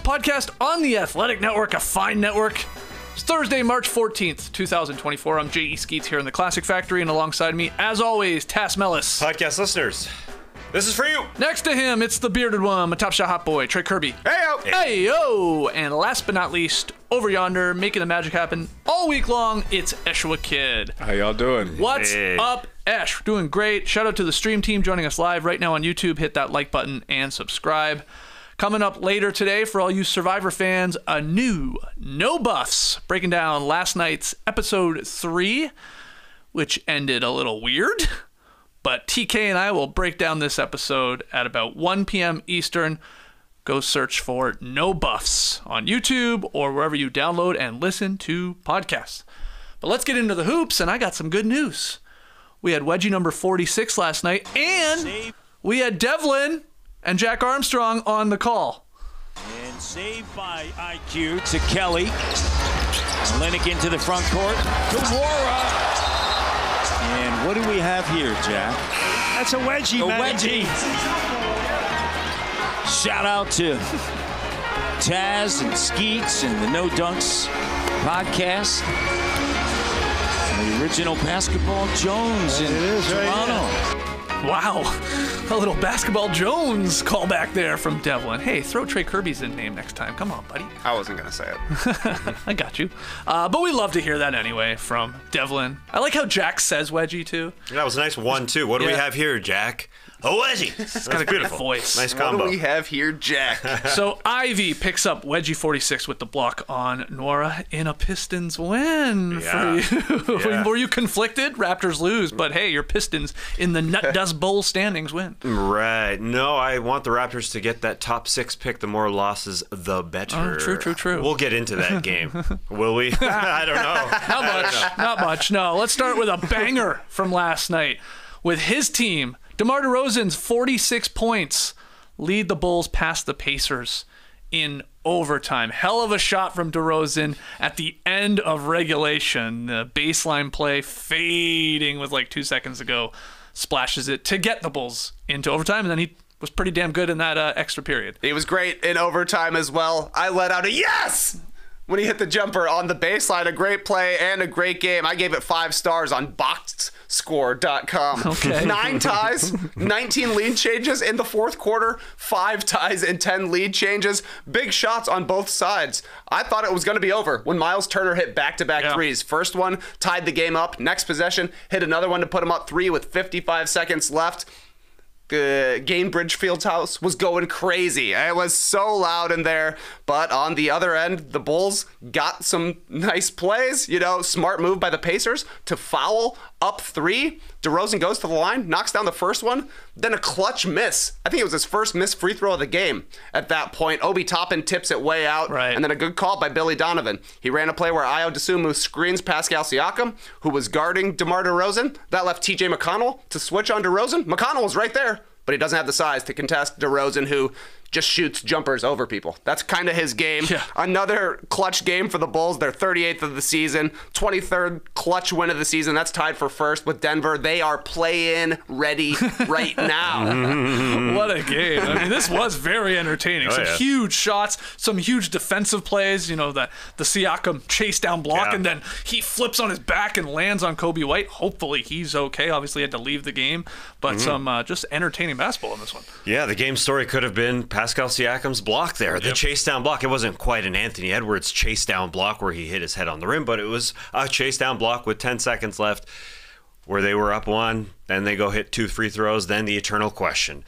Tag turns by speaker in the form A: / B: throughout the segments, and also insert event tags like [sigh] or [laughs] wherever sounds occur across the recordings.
A: welcome to the No Dunks podcast on the Athletic Network, a fine network. It's Thursday, March 14th, 2024. I'm J.E. Skeets here in the Classic Factory, and alongside me, as always, Tas Melas.
B: Podcast listeners, this is for you.
A: Next to him, it's the bearded one, my top shot hot boy, Trey Kirby.
B: Hey, yo.
A: Hey yo! And last but not least, over yonder, making the magic happen all week long, it's Eshua Kid.
C: How y'all doing?
A: What's
B: Hey.
A: up, Esh? Doing great. Shout out to the stream team joining us live right now on YouTube. Hit that like button and subscribe. Coming up later today for all you Survivor fans, a new No Buffs breaking down last night's episode three, which ended a little weird. But TK and I will break down this episode at about 1 p.m. Eastern. Go search for No Buffs on YouTube or wherever you download and listen to podcasts. But let's get into the hoops, and I got some good news. We had wedgie number 46 last night, and we had Devlin and Jack Armstrong on the call.
D: And saved by IQ to Kelly. Olynyk into the front court. Gamora. And what do we have here, Jack?
E: That's a wedgie,
D: A
E: man.
D: wedgie. Shout out to Taz and Skeets and the No Dunks podcast. The original Basketball Jones in Toronto.
A: Wow, a little basketball Jones callback there from Devlin. Hey, throw Trey Kirby's in name next time. Come on, buddy.
B: I wasn't gonna say it. [laughs]
A: I got you. Uh, but we love to hear that anyway from Devlin. I like how Jack says wedgie too.
B: That was a nice one too. What do we have here, Jack? A wedgie. That's
A: got a good
B: beautiful.
A: voice.
B: Nice
F: What
B: combo.
F: do we have here, Jack? [laughs]
A: So Ivey picks up wedgie 46 with the block on Nora in a Pistons win
B: Yeah.
A: for you. [laughs]
B: Yeah.
A: Were you conflicted? Raptors lose, but hey, your Pistons in the Nut [laughs] Dust Bowl standings win.
B: Right. No, I want the Raptors to get that top six pick. The more losses, the better.
A: Oh, true, true, true.
B: We'll get into that game. Will we? I don't know.
A: Not much. Not much. No. Let's start with a banger from last night. With his team, DeMar DeRozan's 46 points lead the Bulls past the Pacers in overtime. Hell of a shot from DeRozan at the end of regulation. The baseline play fading with like two seconds to go splashes it to get the Bulls into overtime, and then he was pretty damn good in that uh, extra period.
F: he was great in overtime as well. I let out a yes when he hit the jumper on the baseline. A great play and a great game. I gave it five stars on boxscore.com.
A: Okay. [laughs]
F: Nine ties, 19 lead changes in the fourth quarter, five ties and 10 lead changes. Big shots on both sides. I thought it was going to be over when Miles Turner hit back to back threes. First one tied the game up. Next possession, hit another one to put him up three with 55 seconds left. Uh, Gainbridge Fieldhouse was going crazy. It was so loud in there. But on the other end, the Bulls got some nice plays. You know, smart move by the Pacers to foul up three. DeRozan goes to the line, knocks down the first one, then a clutch miss. I think it was his first missed free throw of the game. At that point, Obi Toppin tips it way out,
A: Right.
F: and then a good call by Billy Donovan. He ran a play where Ayo Dosunmu screens Pascal Siakam, who was guarding DeMar DeRozan. That left TJ McConnell to switch on DeRozan. McConnell was right there, but he doesn't have the size to contest DeRozan, who just shoots jumpers over people. That's kind of his game.
A: Yeah.
F: Another clutch game for the Bulls. Their 38th of the season, 23rd clutch win of the season. That's tied for first with Denver. They are play-in ready [laughs] right now. [laughs]
A: what a game. I mean, this was very entertaining. some
B: yeah.
A: huge shots, some huge defensive plays. You know, the, the Siakam chase down block,
B: Yeah.
A: and then he flips on his back and lands on Coby White. Hopefully, he's okay. Obviously, he had to leave the game, but some uh, just entertaining basketball in this one.
B: Yeah, the game story could have been Pascal Siakam's block there. The chase down block. It wasn't quite an Anthony Edwards chase down block where he hit his head on the rim, but it was a chase down block with 10 seconds left where they were up one. Then they go hit two free throws. Then the eternal question.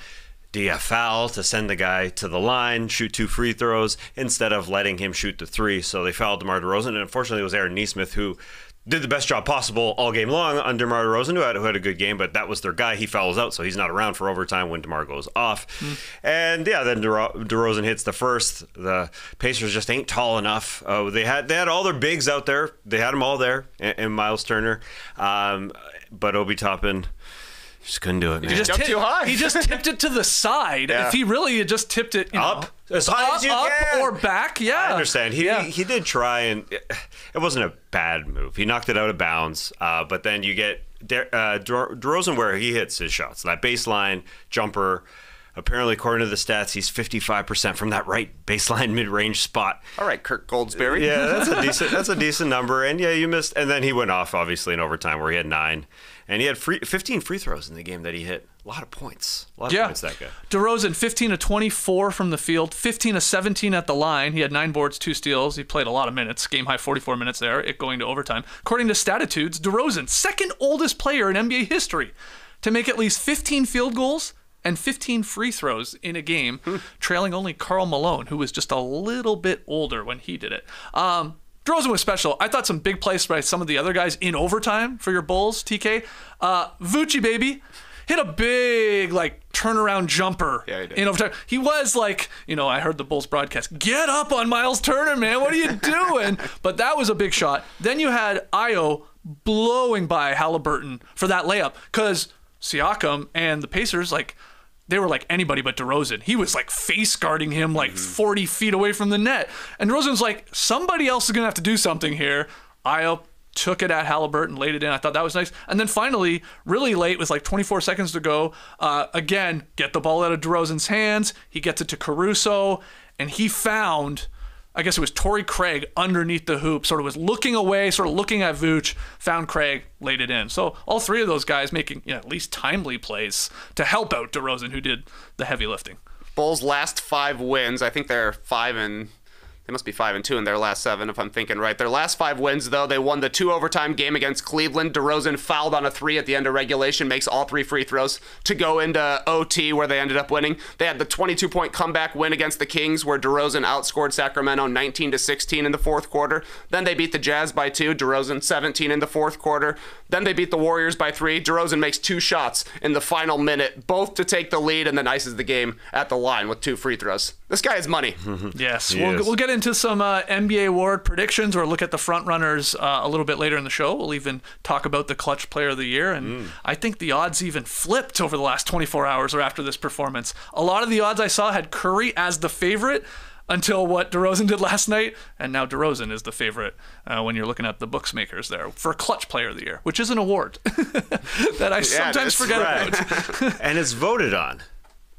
B: Do you foul to send the guy to the line, shoot two free throws instead of letting him shoot the three? So they fouled DeMar DeRozan, and unfortunately, it was Aaron Nesmith who did the best job possible all game long on DeMar DeRozan, who had, who had a good game, but that was their guy. He fouls out, so he's not around for overtime when DeMar goes off. And yeah, then DeRo- DeRozan hits the first. The Pacers just ain't tall enough. Uh, they had they had all their bigs out there. They had them all there, and, and Miles Turner, um, but Obi Toppin just couldn't do it, man.
A: He just
F: Jumped
A: tip-
F: too high.
A: He just tipped it to the side.
F: Yeah.
A: If he really had just tipped it you know,
B: Up as high
A: up,
B: as you
A: up
B: can.
A: or back, yeah.
B: I understand. He
A: yeah.
B: he did try, and it, it wasn't a bad move. He knocked it out of bounds, uh, but then you get De- uh, Der- DeRozan where he hits his shots. That baseline jumper Apparently, according to the stats, he's 55% from that right baseline [laughs] mid-range spot.
F: All right, Kirk Goldsberry.
B: Yeah, that's a [laughs] decent that's a decent number. And yeah, you missed and then he went off obviously in overtime where he had 9 and he had free, 15 free throws in the game that he hit. A lot of points. A lot of
A: Yeah.
B: points that guy.
A: DeRozan, 15 to 24 from the field, 15 to 17 at the line. He had nine boards, two steals. He played a lot of minutes, game high 44 minutes there, it going to overtime. According to Statitudes, DeRozan, second oldest player in NBA history to make at least 15 field goals and 15 free throws in a game, trailing only Karl Malone, who was just a little bit older when he did it. Um, DeRozan was special. I thought some big plays by some of the other guys in overtime for your Bulls, TK. Uh, Vucci, baby, hit a big, like, turnaround jumper
F: Yeah, he did.
A: in overtime. He was like, you know, I heard the Bulls broadcast, get up on Miles Turner, man. What are you doing? [laughs] but that was a big shot. Then you had Ayo blowing by Halliburton for that layup because Siakam and the Pacers, like, they were like anybody but DeRozan. He was like face guarding him like mm-hmm. 40 feet away from the net. And DeRozan's like, somebody else is going to have to do something here. Ayo took it at Halliburton, laid it in. I thought that was nice. And then finally, really late with like 24 seconds to go, uh, again, get the ball out of DeRozan's hands. He gets it to Caruso, and he found. I guess it was Torrey Craig underneath the hoop, sort of was looking away, sort of looking at Vooch, found Craig, laid it in. So all three of those guys making you know, at least timely plays to help out DeRozan, who did the heavy lifting.
F: Bulls last five wins. I think they're five and they must be five and two in their last seven, if I'm thinking right. Their last five wins, though, they won the two overtime game against Cleveland. DeRozan fouled on a three at the end of regulation, makes all three free throws to go into OT, where they ended up winning. They had the 22 point comeback win against the Kings, where DeRozan outscored Sacramento 19 to 16 in the fourth quarter. Then they beat the Jazz by two. DeRozan 17 in the fourth quarter. Then they beat the Warriors by three. DeRozan makes two shots in the final minute, both to take the lead, and then ices the game at the line with two free throws. This guy is money. [laughs]
A: Yes, we'll,
B: is.
A: we'll get into some uh, NBA award predictions or look at the front runners uh, a little bit later in the show. We'll even talk about the clutch player of the year, and I think the odds even flipped over the last 24 hours or after this performance. A lot of the odds I saw had Curry as the favorite until what DeRozan did last night, and now DeRozan is the favorite uh, when you're looking at the books makers there for clutch player of the year, which is an award [laughs] that I sometimes forget
B: Right.
A: about. [laughs]
B: and it's voted on.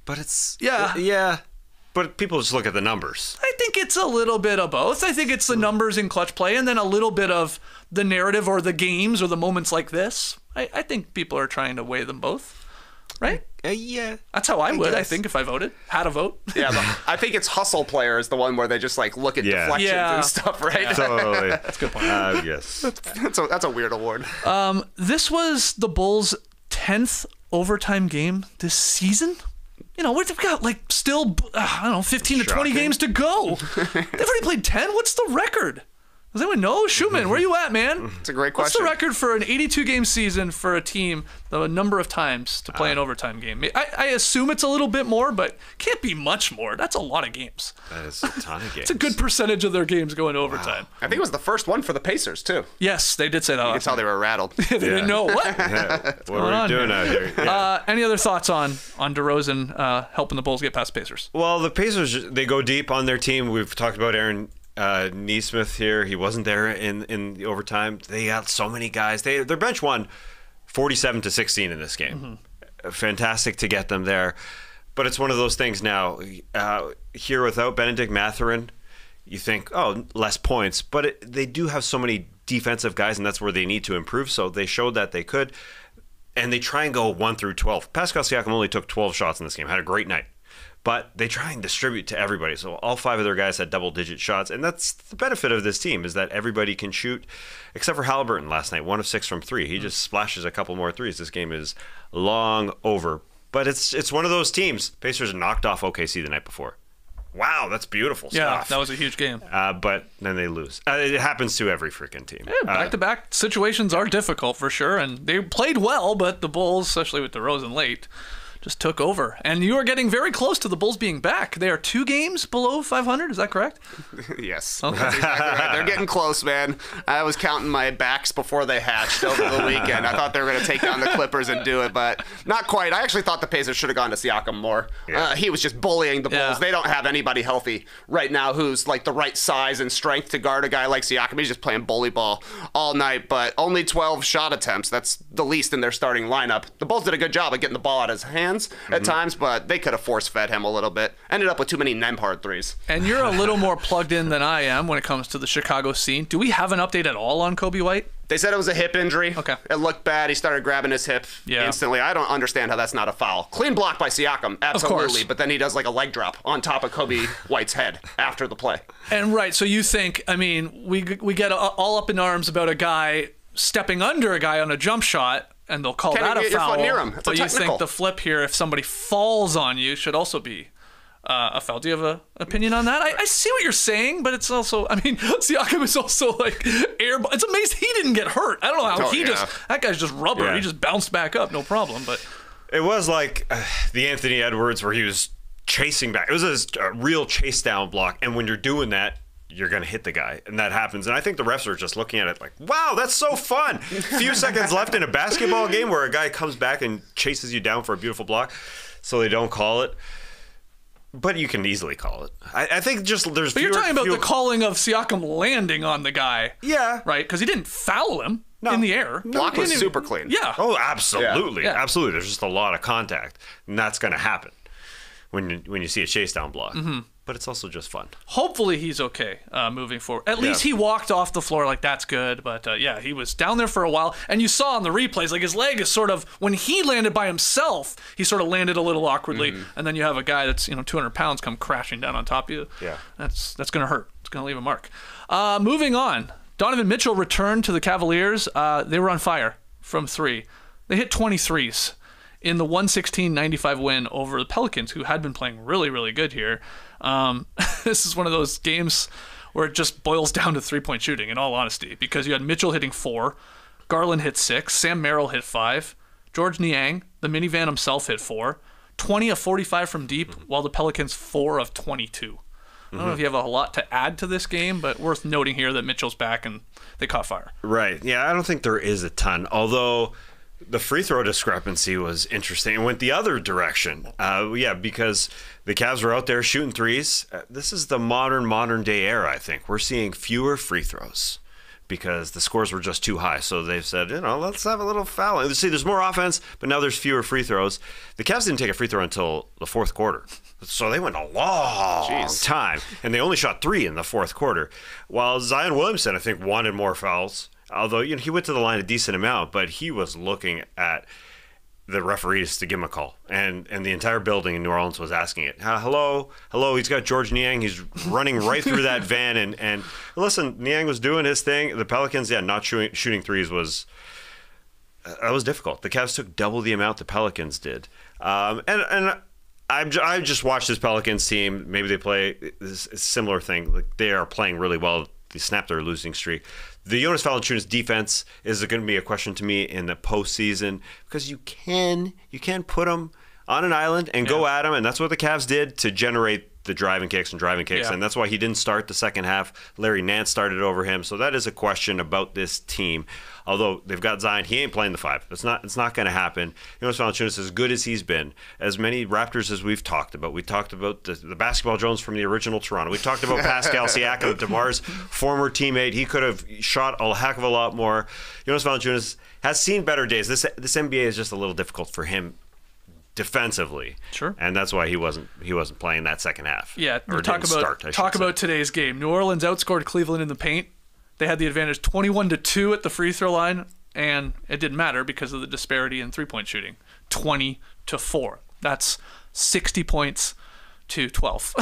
B: But it's
A: Yeah.
B: Yeah. But people just look at the numbers.
A: I think it's a little bit of both. I think it's the numbers in clutch play and then a little bit of the narrative or the games or the moments like this. I, I think people are trying to weigh them both. Right?
B: Uh, yeah.
A: That's how I, would, I think, if I voted. Had a vote. [laughs]
F: Yeah, but I think it's hustle player is the one where they just like look at
B: Yeah.
F: deflections
A: Yeah.
F: and stuff, right?
B: Totally. [laughs] That's a good point. Uh, yes. [laughs]
F: that's a that's a weird award.
A: Um, This was the Bulls' 10th overtime game this season. You know, we've got like still, uh, I don't know, 15 to 20 games to go. [laughs] They've already played 10. What's the record? Does anyone know? Schuhmann, where are you at, man? [laughs]
F: It's a great question.
A: What's the record for an 82 game season for a team the number of times to play an overtime game? I, I assume it's a little bit more, but can't be much more. That's a lot of games.
B: That is a ton of games. [laughs]
A: It's a good percentage of their games going to overtime.
F: I think it was the first one for the Pacers too.
A: Yes, they did say that.
F: You can tell they were rattled. [laughs]
A: they didn't know what.
B: what are we doing
A: here?
B: out here? Yeah.
A: Uh, any other thoughts on on DeRozan uh, helping the Bulls get past Pacers?
B: Well, the Pacers they go deep on their team. We've talked about Aaron uh, Nesmith here. He wasn't there in in the overtime. They got so many guys. They their bench won forty-seven to sixteen in this game. Fantastic to get them there, but it's one of those things now. Uh, here without Bennedict Mathurin, you think, oh, less points, but it, they do have so many defensive guys, and that's where they need to improve. So they showed that they could, and they try and go one through twelve. Pascal Siakam only took twelve shots in this game. Had a great night but they try and distribute to everybody. So all five of their guys had double digit shots, and that's the benefit of this team is that everybody can shoot, except for Halliburton last night, one of six from three. He just splashes a couple more threes. This game is long over, but it's it's one of those teams. Pacers knocked off OKC the night before. Wow, that's beautiful
A: Yeah,
B: stuff.
A: that was a huge game.
B: uh, but then they lose. Uh, it happens to every freaking team. Uh,
A: Back to back situations are difficult for sure, and they played well, but the Bulls, especially with DeRozan late, just took over. And you are getting very close to the Bulls being back. They are two games below 500. Is that correct? [laughs]
F: yes, that's [laughs] exactly right. They're getting close, man. I was counting my backs before they hatched over the weekend. I thought they were going to take down the Clippers and do it, but not quite. I actually thought the Pacers should have gone to Siakam more. Uh, he was just bullying the Bulls.
A: Yeah.
F: They don't have anybody healthy right now who's like the right size and strength to guard a guy like Siakam. He's just playing bully ball all night, but only 12 shot attempts. That's the least in their starting lineup. The Bulls did a good job of getting the ball out of his hands. Offense at mm-hmm. times, but they could have force fed him a little bit. Ended up with too many Nembhard threes.
A: And you're a little more plugged in than I am when it comes to the Chicago scene. Do we have an update at all on Coby White?
F: They said it was a hip injury.
A: Okay.
F: It looked bad. He started grabbing his hip
A: Yeah.
F: instantly. I don't understand how that's not a foul. Clean block by Siakam, absolutely.
A: course.
F: But then he does like a leg drop on top of Coby [laughs] White's head after the play.
A: And right, so you think? I mean, we we get all up in arms about a guy stepping under a guy on a jump shot, and they'll call
F: Can't
A: that a
F: get your foot
A: foul.
F: near him. It's a
A: but you think the flip here, if somebody falls on you, should also be uh, a foul. Do you have an opinion on that? I, I see what you're saying, but it's also, I mean, [laughs] Siakam is also like air. It's amazing he didn't get hurt. I don't know how
F: Oh,
A: he
F: yeah.
A: just that guy's just rubber.
B: Yeah.
A: He just bounced back up, no problem. But
B: It was like uh, the Anthony Edwards where he was chasing back. It was a, a real chase down block, and when you're doing that, you're gonna hit the guy, and that happens. And I think the refs are just looking at it like, "Wow, that's so fun!" [laughs] Few seconds left in a basketball game where a guy comes back and chases you down for a beautiful block, so they don't call it. But you can easily call it. I, I think just there's.
A: but you're talking about the calling of Siakam landing on the guy,
B: Yeah.
A: right? Because he didn't foul him
B: No.
A: in the air.
F: Block
A: He
F: was super
A: even-
F: clean.
A: Yeah.
B: Oh, absolutely,
A: Yeah.
B: absolutely. There's just a lot of contact, and that's going to happen when you, when you see a chase down block.
A: Mm-hmm.
B: But it's also just fun.
A: hopefully he's okay uh, moving forward. At least he walked off the floor like that's good. But uh, yeah, he was down there for a while, and you saw on the replays like his leg is sort of when he landed by himself, he sort of landed a little awkwardly,
B: Mm-hmm.
A: and then you have a guy that's you know 200 pounds come crashing down on top of you.
B: Yeah.
A: that's that's gonna hurt. It's gonna leave a mark. Uh, moving on, Donovan Mitchell returned to the Cavaliers. Uh, they were on fire from three. They hit 23s in the 116-95 win over the Pelicans, who had been playing really, really good here. Um, [laughs] this is one of those games where it just boils down to three-point shooting, in all honesty, because you had Mitchell hitting four, Garland hit six, Sam Merrill hit five, George Niang, the minivan himself, hit four, 20 of 45 from deep, while the Pelicans four of 22. I don't know if you have a lot to add to this game, but worth noting here that Mitchell's back and they caught fire.
B: Right. Yeah, I don't think there is a ton. Although the free throw discrepancy was interesting. It went the other direction. Uh, yeah, because the Cavs were out there shooting threes. Uh, this is the modern, modern day era, I think. We're seeing fewer free throws because the scores were just too high. So they've said, you know, let's have a little fouling. See, there's more offense, but now there's fewer free throws. The Cavs didn't take a free throw until the fourth quarter. So they went a long
F: Jeez.
B: time, and they only shot three in the fourth quarter. While Zion Williamson, I think, wanted more fouls. Although you know he went to the line a decent amount, but he was looking at the referees to give him a call, and and the entire building in New Orleans was asking it. Uh, hello, hello. He's got George Niang. He's running right through that [laughs] van, and and listen, Niang was doing his thing. The Pelicans, yeah, not shooting shooting threes was that was difficult. The Cavs took double the amount the Pelicans did, um, and and I've I've just watched this Pelicans team. Maybe they play this similar thing. Like they are playing really well. They snapped their losing streak. The Jonas Valanciunas defense is going to be a question to me in the postseason because you can you can put them on an island and go at them, and that's what the Cavs did to generate the driving kicks and driving kicks,
A: Yeah.
B: and that's why he didn't start the second half. Larry Nance started over him, so that is a question about this team. Although they've got Zion, he ain't playing the five. It's not. It's not going to happen. Jonas Valanciunas, as good as he's been, as many Raptors as we've talked about. We talked about the, the basketball Jones from the original Toronto. We talked about Pascal [laughs] Siakam, Demar's former teammate. He could have shot a heck of a lot more. Jonas Valanciunas has seen better days. This this NBA is just a little difficult for him defensively.
A: Sure.
B: And that's why he wasn't he wasn't playing that second half.
A: Yeah,
B: Or
A: talk
B: didn't
A: about
B: start, I
A: talk
B: should say.
A: about today's game. New Orleans outscored Cleveland in the paint. They had the advantage 21 to 2 at the free throw line and it didn't matter because of the disparity in three-point shooting. 20 to 4. That's 60 points to 12. [laughs]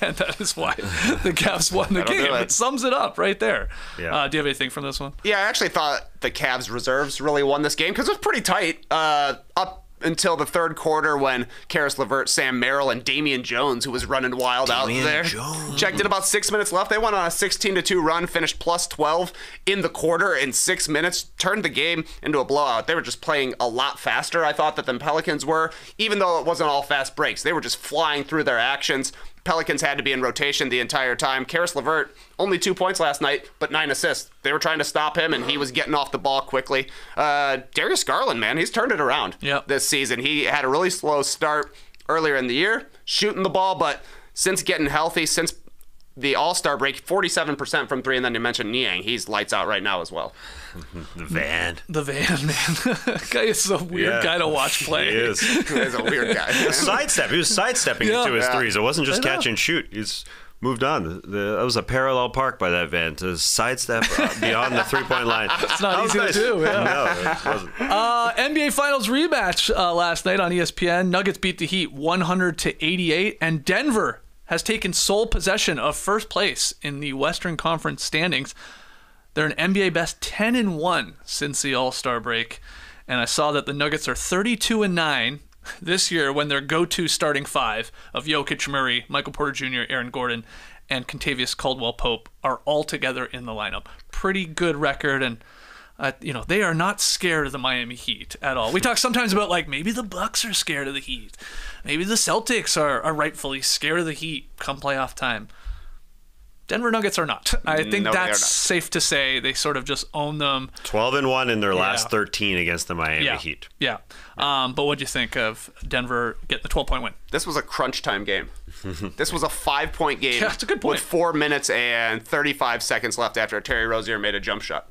A: and that is why [laughs] the Cavs won the game.
F: it.
A: It sums it up right there.
B: Yeah.
A: Uh, do you have anything from this one?
F: Yeah, I actually thought the Cavs reserves really won this game because it was pretty tight uh, up until the third quarter when Caris LeVert, Sam Merrill, and Damian Jones, who was running wild
B: Damian
F: out there,
B: Jones.
F: checked in about six minutes left. They went on a 16 to two run, finished plus 12 in the quarter in six minutes, turned the game into a blowout. They were just playing a lot faster, I thought, that the Pelicans were, even though it wasn't all fast breaks. They were just flying through their actions. Pelicans had to be in rotation the entire time. Caris LeVert, only two points last night, but nine assists. They were trying to stop him, and he was getting off the ball quickly. Uh, Darius Garland, man, he's turned it around
A: Yep.
F: this season. He had a really slow start earlier in the year, shooting the ball, but since getting healthy, since the All Star break, 47% from three, and then you mentioned Niang. He's lights out right now as well.
B: The van.
A: The van man, [laughs] guy is a weird
B: Yeah.
A: guy to watch play. [laughs]
B: He is.
F: He's a weird guy.
B: sidestep. He was sidestepping
A: Yeah.
B: into his
F: Yeah.
B: threes. It wasn't just
A: I
B: catch and shoot. He's moved on. The, the, that was a parallel park by that van to sidestep uh, beyond the three point line. [laughs] It's
A: not easy to do, yeah.
B: No, it wasn't.
A: Uh, NBA Finals rematch uh, last night on ESPN. Nuggets beat the Heat 100 to 88, and Denver has taken sole possession of first place in the Western Conference standings. They're an NBA best 10 and 1 since the All-Star break, and I saw that the Nuggets are 32 and 9 this year when their go-to starting five of Jokic, Murray, Michael Porter Jr., Aaron Gordon, and Kentavious Caldwell Pope are all together in the lineup. Pretty good record and uh, you know they are not scared of the Miami Heat at all. We talk sometimes about like maybe the Bucks are scared of the Heat, maybe the Celtics are, are rightfully scared of the Heat come playoff time. Denver Nuggets are not. I think
F: No,
A: that's safe to say. They sort of just own them.
B: 12 and 1 in their last
A: Yeah.
B: 13 against the Miami
A: Yeah,
B: Heat.
A: yeah. Um, but what do you think of Denver getting the 12 point win?
F: This was a crunch time game. [laughs] this was a five point game
A: Yeah, that's a good point.
F: with four minutes and 35 seconds left after Terry Rozier made a jump shot.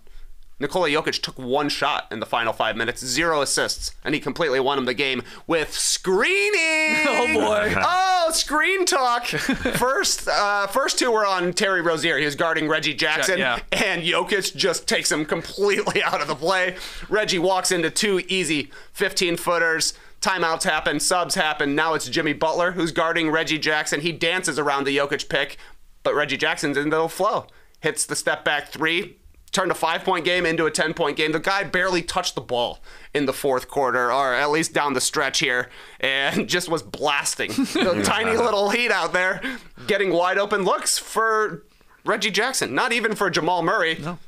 F: Nikola Jokic took one shot in the final five minutes, zero assists, and he completely won him the game with screening. [laughs]
A: Oh boy. [laughs]
F: Oh, screen talk. [laughs] First, uh, first two were on Terry Rozier. He was guarding Reggie Jackson,
A: yeah.
F: and Jokic just takes him completely out of the play. Reggie walks into two easy 15 footers. Timeouts happen, subs happen. Now it's Jimmy Butler who's guarding Reggie Jackson. He dances around the Jokic pick, but Reggie Jackson's in the flow. Hits the step back three, turned a five point game into a 10 point game. The guy barely touched the ball in the fourth quarter, or at least down the stretch here, and [laughs] just was blasting [laughs] the tiny little heat out there, getting wide open looks for Reggie Jackson, not even for Jamal Murray. No.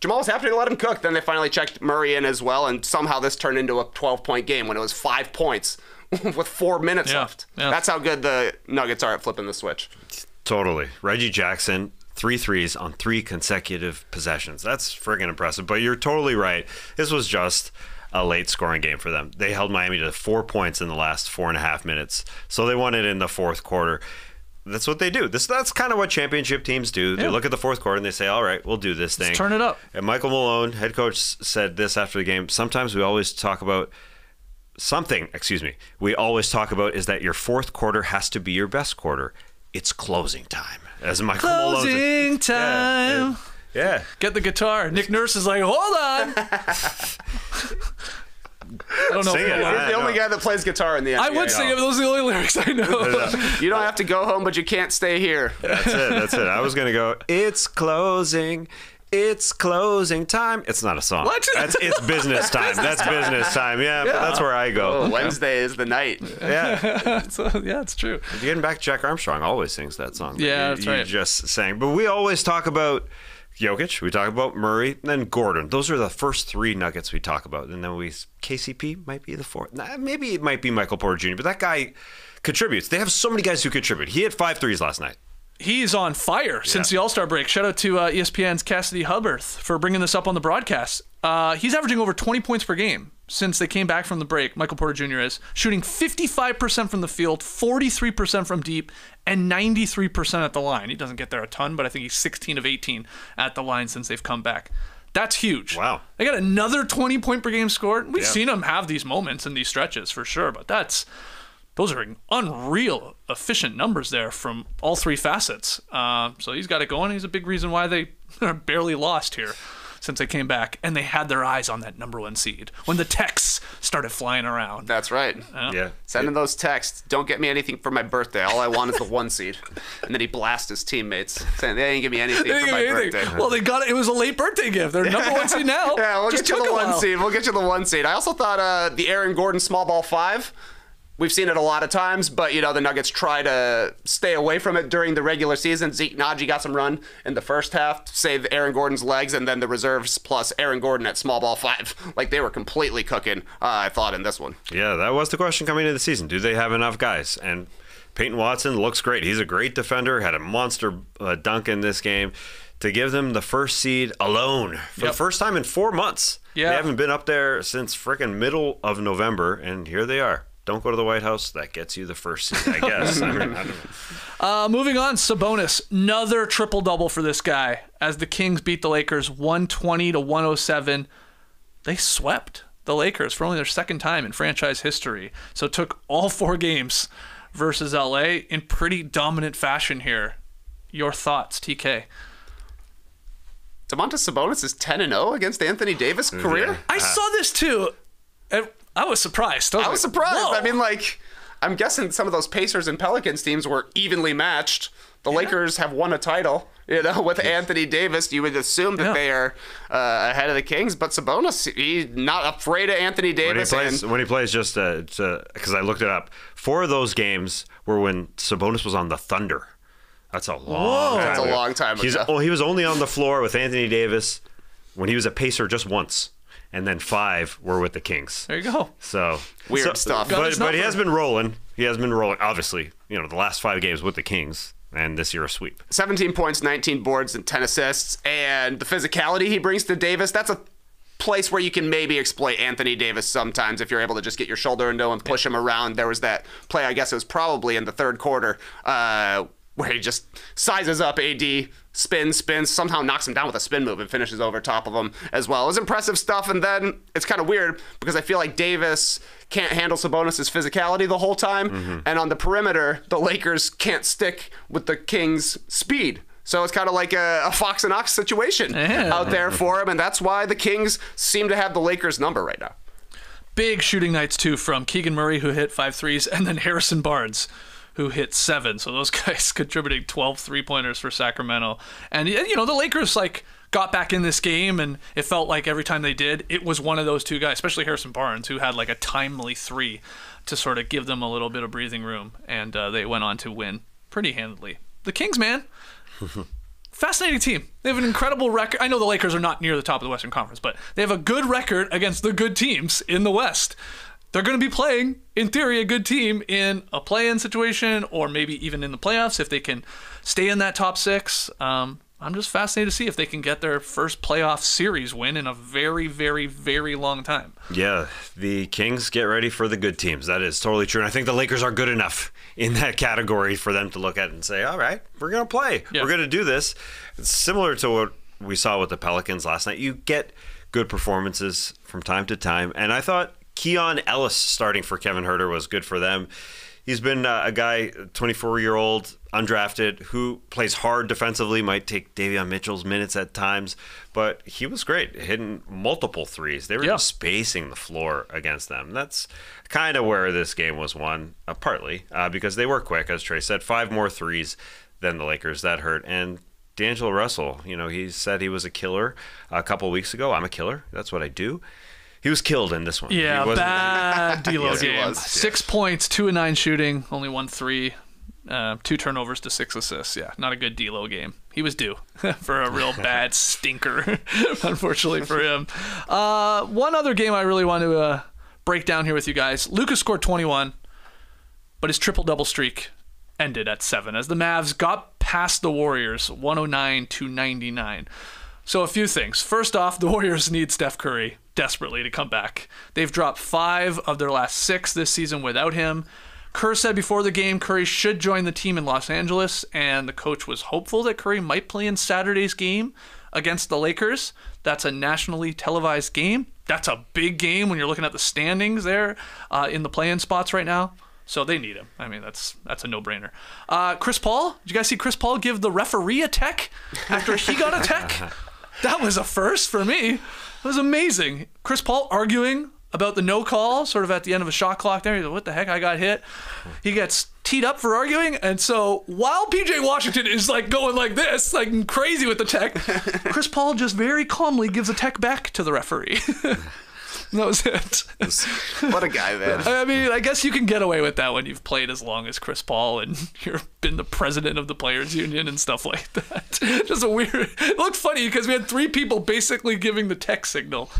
F: Jamal was happy to let him cook. Then they finally checked Murray in as well, and somehow this turned into a 12 point game when it was five points [laughs] with four minutes
A: Yeah,
F: left.
A: yeah.
F: That's how good the Nuggets are at flipping the switch.
B: Totally. Reggie Jackson, three threes on three consecutive possessions. That's friggin' impressive. But you're totally right. This was just a late scoring game for them. They held Miami to four points in the last four and a half minutes. So they won it in the fourth quarter. That's what they do. This that's kind of what championship teams do. They look at the fourth quarter and they say, "All right, we'll do this thing."
A: turn it up.
B: And Michael Malone, head coach, said this after the game. Sometimes we always talk about something, excuse me, we always talk about is that your fourth quarter has to be your best quarter. It's closing time. As Michael Malone said.
A: Closing time.
B: Yeah.
A: Get the guitar. Nick Nurse is like, hold on. [laughs] I don't know.
B: Sing
A: if
B: it.
A: you'll
F: the only guy that plays guitar in the NBA.
A: I would sing it, but those are the only lyrics I know.
F: You don't have to go home, but you can't stay here.
B: That's it. That's it. I was gonna go. It's closing. It's closing time. It's not a song.
A: What?
B: That's it's [laughs] business time. that's business time. Yeah, but that's where I go.
F: Oh, Wednesday is the night.
B: Yeah. [laughs]
A: So, yeah, it's true.
B: Getting back to Jack Armstrong, always sings that song. that
A: Yeah,
B: you,
A: that's
B: you
A: right.
B: just sang. But we always talk about Jokic. We talk about Murray, and then Gordon. Those are the first three Nuggets we talk about, and then we KCP might be the fourth. Nah, maybe it might be Michael Porter Jr. But that guy contributes. They have so many guys who contribute. He had five threes last night.
A: He's on fire since the All Star break. Shout out to uh, ESPN's Cassidy Hubbarth for bringing this up on the broadcast. Uh, he's averaging over 20 points per game since they came back from the break. Michael Porter Jr. is shooting 55% from the field, 43% from deep, and 93% at the line. He doesn't get there a ton, but I think he's 16 of 18 at the line since they've come back. That's huge.
B: Wow.
A: They got another 20 point per game score. We've
B: Yeah.
A: seen him have these moments in these stretches for sure, but that's those are unreal efficient numbers there from all three facets. Uh, so he's got it going. He's a big reason why they [laughs] are barely lost here since they came back, and they had their eyes on that number one seed when the texts started flying around.
F: That's right.
B: Yeah.
F: Sending those texts. Don't get me anything for my birthday. All I want is the one seed. And then he blasts his teammates, saying they ain't give me anything for
A: didn't
F: my
A: me anything.
F: birthday.
A: Well, they got it. It was a late birthday gift. They're number one seed [laughs] now.
F: Yeah, we'll
A: Just
F: get you the one
A: while.
F: seed. We'll get you the one seed. I also thought uh, the Aaron Gordon small ball five. We've seen it a lot of times, but you know the Nuggets try to stay away from it during the regular season. Zeke Nnaji got some run in the first half to save Aaron Gordon's legs, and then the reserves plus Aaron Gordon at small ball five, [laughs] like they were completely cooking. Uh, I thought in this one.
B: Yeah, that was the question coming into the season. Do they have enough guys? And Peyton Watson looks great. He's a great defender, had a monster uh, dunk in this game. To give them the first seed alone for
A: Yep.
B: the first time in four months.
A: Yeah.
B: They haven't been up there since frickin' middle of November, and here they are. Don't go to the White House. That gets you the first seat, I guess. [laughs] I mean, I don't know.
A: Uh, moving on, Sabonis, another triple double for this guy as the Kings beat the Lakers 120 to 107. They swept the Lakers for only their second time in franchise history. So took all four games versus LA in pretty dominant fashion here. Your thoughts, TK?
F: Domantas Sabonis is 10 and 0 against Anthony Davis career.
A: I saw this too. and I was surprised.
F: I was
A: like,
F: surprised.
A: "Whoa."
F: I mean, like, I'm guessing some of those Pacers and Pelicans teams were evenly matched. The Lakers have won a title, you know, with Anthony Davis. You would assume that
A: Yeah.
F: they are uh, ahead of the Kings, but Sabonis, he's not afraid of Anthony
B: When he
F: Davis.
B: plays,
F: and
B: when he plays, just because I looked it up, four of those games were when Sabonis was on the Thunder. That's a long.
F: That's
B: time
F: a long time
B: He's,
F: ago.
B: oh, he was only on the floor with Anthony Davis when he was a Pacer just once, and then five were with the Kings.
A: There you go.
B: So
F: Weird
B: so-
F: stuff.
A: Got
B: But,
A: his
B: but he has been rolling. He has been rolling. Obviously, you know the last five games with the Kings, and this year a sweep.
F: 17 points, 19 boards, and 10 assists. And the physicality he brings to Davis, that's a place where you can maybe exploit Anthony Davis sometimes if you're able to just get your shoulder into him, and push him around. There was that play, I guess it was probably in the third quarter, uh, where he just sizes up AD, spins, spins, somehow knocks him down with a spin move and finishes over top of him as well. It's impressive stuff. And then it's kind of weird because I feel like Davis can't handle Sabonis' physicality the whole time. Mm-hmm. And on the perimeter, the Lakers can't stick with the Kings' speed. So it's kind of like a, a Fox and Ox situation
A: Yeah.
F: out there for him. And that's why the Kings seem to have the Lakers' number right now.
A: Big shooting nights too from Keegan Murray who hit five threes and then Harrison Barnes who hit seven. So those [laughs] guys contributing 12 three pointers for Sacramento. And you know the Lakers like got back in this game and it felt like every time they did it was one of those two guys, especially Harrison Barnes who had like a timely three to sort of give them a little bit of breathing room and uh, they went on to win pretty handily. The Kings, man, [laughs] fascinating team. They have an incredible record. I know the Lakers are not near the top of the Western Conference, but they have a good record against the good teams in the West. They're going to be playing, in theory, a good team in a play-in situation, or maybe even in the playoffs if they can stay in that top six. Um, I'm just fascinated to see if they can get their first playoff series win in a very, very, very long time.
B: Yeah, the Kings get ready for the good teams. That is totally true. And I think the Lakers are good enough [laughs] in that category for them to look at and say, all right, we're going to play.
A: Yeah.
B: We're going to do this. It's similar to what we saw with the Pelicans last night. You get good performances from time to time. And I thought Keon Ellis starting for Kevin Huerter was good for them. He's been uh, a guy, 24 year old, undrafted, who plays hard defensively, might take Davion Mitchell's minutes at times, but he was great, hitting multiple threes. They were
A: Yeah.
B: just spacing the floor against them. That's kind of where this game was won, uh, partly uh, because they were quick, as Trey said, five more threes than the Lakers. That hurt. And D'Angelo Russell, you know, he said he was a killer a couple weeks ago. I'm a killer. That's what I do. He was killed in this one. [laughs]
A: Yeah,
B: he
A: bad D'Lo
F: Yes, he
A: game.
F: was.
A: Six points, two and nine shooting, only one three, uh, two turnovers to six assists. Yeah, not a good D'Lo game. He was due [laughs] for a real [laughs] bad stinker, unfortunately for him. Uh, one other game I really want to uh, break down here with you guys. Luka's scored 21, but his triple double streak ended at seven as the Mavs got past the Warriors, 109 to 99. So a few things. First off, the Warriors need Steph Curry desperately to come back. They've dropped five of their last six this season without him. Kerr said before the game Curry should join the team in Los Angeles, and the coach was hopeful that Curry might play in Saturday's game against the Lakers. That's a nationally televised game. That's a big game when you're looking at the standings there uh, in the play-in spots right now. So they need him. I mean, that's that's a no-brainer. Uh, Chris Paul, did you guys see Chris Paul give the referee a tech after he got a tech? [laughs] That was a first for me. It was amazing. Chris Paul arguing about the no call, sort of at the end of a shot clock there. He's like, what the heck? I got hit. He gets teed up for arguing. And so while PJ Washington is like going like this, like crazy with the tech, [laughs] Chris Paul just very calmly gives a tech back to the referee. [laughs] that was it.
F: What a guy, man.
A: I mean, I guess you can get away with that when you've played as long as Chris Paul and [laughs] you've been the president of the players union and stuff like that. [laughs] Just a weird. It looked funny because we had three people basically giving the tech signal,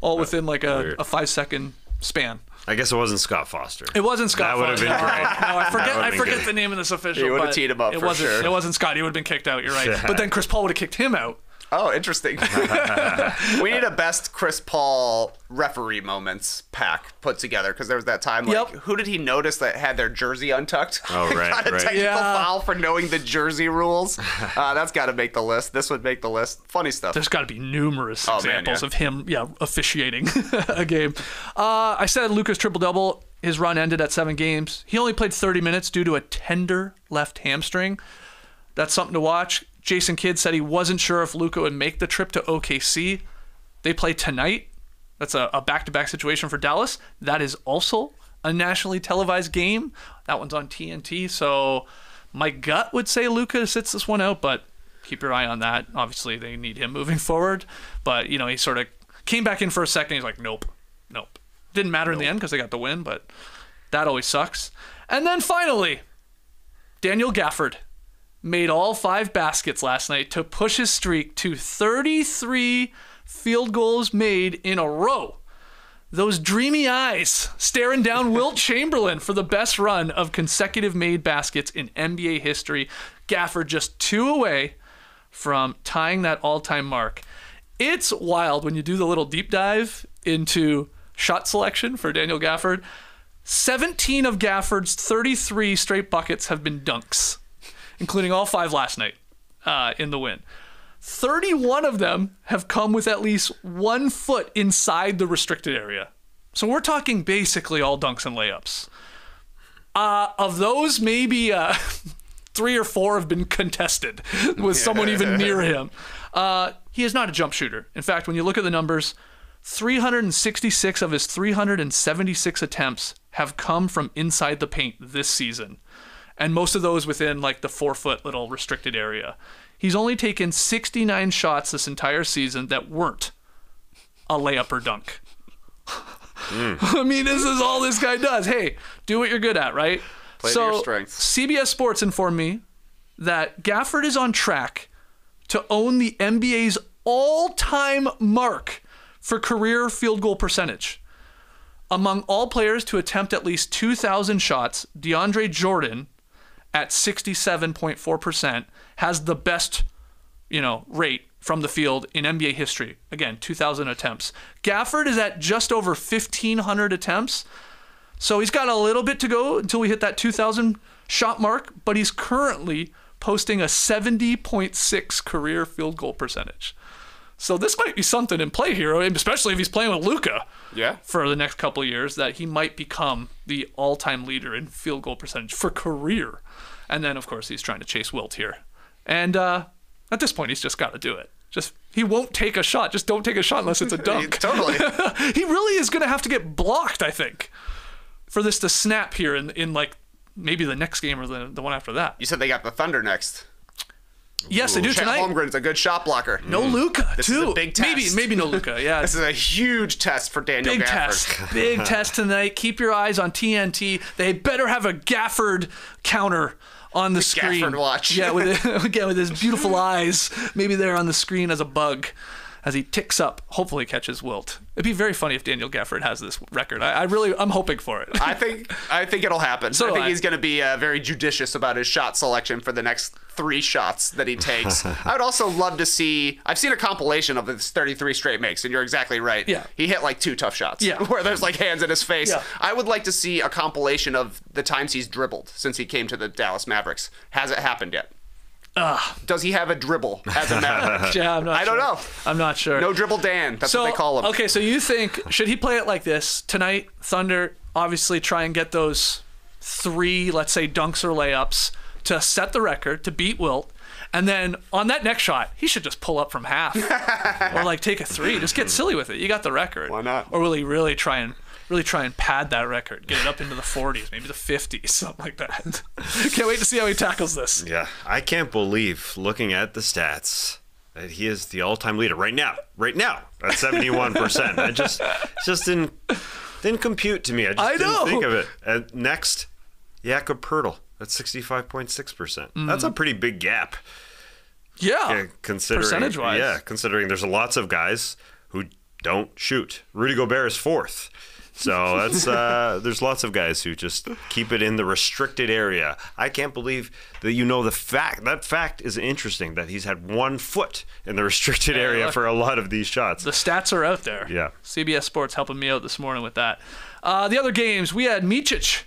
A: all within like a, a five second span.
B: I guess it wasn't Scott Foster.
A: It wasn't Scott.
B: That would have been great. [laughs]
A: No, I forget. I forget
B: good.
A: the name of this official.
F: He would've teed him up
A: It
F: for
A: wasn't.
F: sure.
A: It wasn't Scott. He would have been kicked out. You're right. But then Chris Paul would have kicked him out.
F: Oh, interesting. [laughs] we need a best Chris Paul referee moments pack put together because there was that time. Like,
A: Yep.
F: who did he notice that had their jersey untucked?
B: Oh,
F: And [laughs]
B: right,
F: got a
B: right.
F: technical
A: Yeah.
F: foul for knowing the jersey rules. [laughs] Uh, that's got to make the list. This would make the list. Funny stuff.
A: There's got to be numerous
F: Oh, man,
A: examples
F: yeah.
A: of him, yeah, officiating a game. Uh, I said Luka's triple double. His run ended at seven games. He only played 30 minutes due to a tender left hamstring. That's something to watch. Jason Kidd said he wasn't sure if Luka would make the trip to OKC. They play tonight. That's a, a back-to-back situation for Dallas. That is also a nationally televised game. That one's on TNT. So my gut would say Luka sits this one out, but keep your eye on that. Obviously, they need him [laughs] moving forward. But you know, he sort of came back in for a second. He's like, nope, nope. Didn't matter in the end because they got the win, but that always sucks. And then finally, Daniel Gafford made all five baskets last night to push his streak to 33 field goals made in a row. Those dreamy eyes staring down Wilt [laughs] Chamberlain for the best run of consecutive made baskets in NBA history. Gafford just two away from tying that all time mark. It's wild when you do the little deep dive into shot selection for Daniel Gafford. 17 of Gafford's 33 straight buckets have been dunks, including all five last night uh, in the win. 31 of them have come with at least one foot inside the restricted area. So we're talking basically all dunks and layups. Uh, of those, maybe uh, [laughs] three or four have been contested [laughs] with someone even near him. Uh, he is not a jump shooter. In fact, when you look at the numbers, 366 of his 376 attempts have come from inside the paint this season. And most of those within like the four foot little restricted area. He's only taken 69 shots this entire season that weren't a layup or dunk. Hmm. [laughs] I mean, this is all this guy does. Hey, do what you're good at, right?
F: Play to
A: so,
F: your strengths.
A: CBS Sports informed me that Gafford is on track to own the NBA's all-time mark for career field goal percentage. Among all players to attempt at least 2,000 shots, DeAndre Jordan at 67.4% has the best, you know, rate from the field in NBA history. Again, 2,000 attempts. Gafford is at just over 1,500 attempts. So he's got a little bit to go until we hit that 2,000 shot mark, but he's currently posting a 70.6 career field goal percentage. So this might be something in play here, especially if he's playing with Luka
F: Yeah.
A: for the next couple of years, that he might become the all-time leader in field goal percentage for career. And then, of course, he's trying to chase Wilt here. And uh, at this point, he's just got to do it. Just he won't take a shot. Just don't take a shot unless it's a [laughs] dunk.
F: totally. [laughs]
A: he really is going to have to get blocked, I think, for this to snap here in in like maybe the next game or the the one after that.
F: You said they got the Thunder next.
A: Yes, they do
F: Chet
A: tonight.
F: Holmgren's a good shot blocker.
A: No hmm.
F: Luka This is
A: too.
F: a big
A: Maybe
F: test.
A: maybe no Luka. Yeah, [laughs]
F: This is a huge test for Daniel
A: big
F: Gafford.
A: test. [laughs] Big test tonight. Keep your eyes on TNT. They better have a Gafford counter on the, screen.
F: Gafford watch.
A: Yeah, with [laughs] again with his beautiful eyes. Maybe there on the screen as a bug. As he ticks up, hopefully catches Wilt. It'd be very funny if Daniel Gafford has this record. I, I really, I'm hoping for it.
F: I think I think it'll happen.
A: So
F: I think
A: I.
F: he's going to be uh, very judicious about his shot selection for the next three shots that he takes. [laughs] I would also love to see. I've seen a compilation of his 33 straight makes, and you're exactly right.
A: Yeah.
F: he hit like two tough shots.
A: Yeah. [laughs]
F: where there's like hands in his face.
A: Yeah.
F: I would like to see a compilation of the times he's dribbled since he came to the Dallas Mavericks. Has it happened yet? Does he have a dribble as a [laughs]
A: yeah, I'm not.
F: I don't know.
A: I'm not sure.
F: No dribble Dan. That's
A: so
F: what they call him.
A: okay, so you think should he play it like this tonight? Thunder obviously try and get those three, let's say dunks or layups to set the record to beat Wilt. And then on that next shot, he should just pull up from half [laughs] or like take a three. Just get silly with it. You got the record.
F: Why not?
A: Or will he really try and really try and pad that record, get it up into the 40s, maybe the 50s, something like that. [laughs] Can't wait to see how he tackles this.
B: Yeah, I can't believe looking at the stats that he is the all-time leader right now. Right now at 71%. I just just didn't didn't compute to me. I just
A: I
B: didn't
A: know.
B: think of it. And next, Jakob Poeltl at 65.6%. That's a pretty big gap.
A: Yeah.
B: uh, considering
A: Percentage-wise.
B: Yeah, considering there's lots of guys who don't shoot. Rudy Gobert is fourth. So that's uh, there's lots of guys who just keep it in the restricted area. I can't believe that you know the fact. That fact is interesting that he's had one foot in the restricted area for a lot of these shots.
A: The stats are out there.
B: Yeah.
A: CBS Sports helping me out this morning with that. Uh, the other games, we had Micic,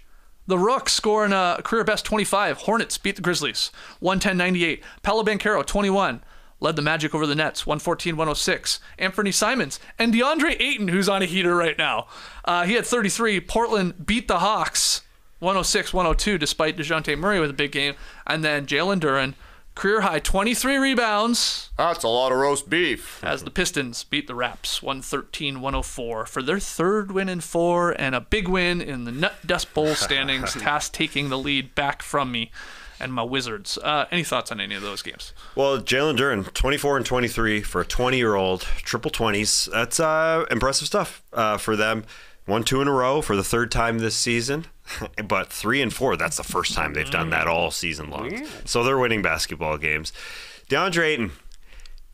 A: the Rook, scoring a career best 25. Hornets beat the Grizzlies 110 98. Paolo Banchero, 21. Led the Magic over the Nets, 114 106. Anfernee Simons and DeAndre Ayton, who's on a heater right now. Uh, he had 33. Portland beat the Hawks 106 102, despite DeJounte Murray with a big game. And then Jalen Duren, career high 23 rebounds
F: That's a lot of roast beef.
A: as the Pistons beat the Raps 113 104 for their third win in four and a big win in the Nut Dust Bowl [laughs] standings, Tas taking the lead back from me and my Wizards. Uh, any thoughts on any of those games?
B: Well, Jalen Duren, 24 and 23 for a 20 year old, triple 20s. That's uh, impressive stuff uh, for them. One, two in a row for the third time this season, [laughs] but three and four, that's the first time they've done that all season long. So they're winning basketball games. DeAndre Ayton,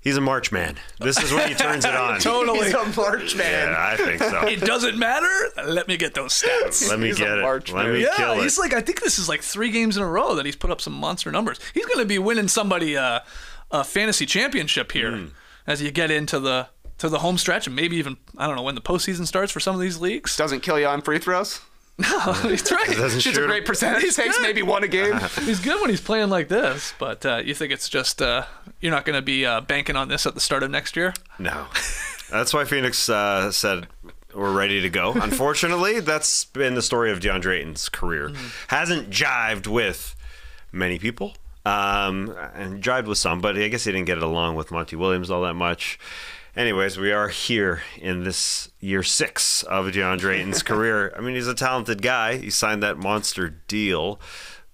B: he's a March man. This is when he turns it on. [laughs]
A: Totally.
F: He's a March man.
B: Yeah, I think so.
A: It doesn't matter. Let me get those stats.
B: Let me
F: He's a
B: get it.
F: March
B: Let
F: man.
B: me
A: Yeah,
B: kill
A: he's like I think this is like three games in a row that he's put up some monster numbers. He's going to be winning somebody uh, a fantasy championship here
B: Hmm.
A: as you get into the to the home stretch and maybe even I don't know when the postseason starts for some of these leagues.
F: Doesn't kill you on free throws. [laughs]
A: No, he's right.
B: Doesn't
F: Shoots
B: shoot
F: a
B: him.
F: great percentage. Takes maybe one a game. [laughs]
A: He's good when he's playing like this, but uh, you think it's just uh, you're not going to be uh, banking on this at the start of next year?
B: No. [laughs] That's why Phoenix uh, said we're ready to go. Unfortunately, that's been the story of DeAndre Ayton's career. Hasn't jived with many people. Um, and jived with some, but I guess he didn't get it along with Monty Williams all that much. Anyways, we are here in this year six of DeAndre Ayton's [laughs] career. I mean, he's a talented guy. He signed that monster deal,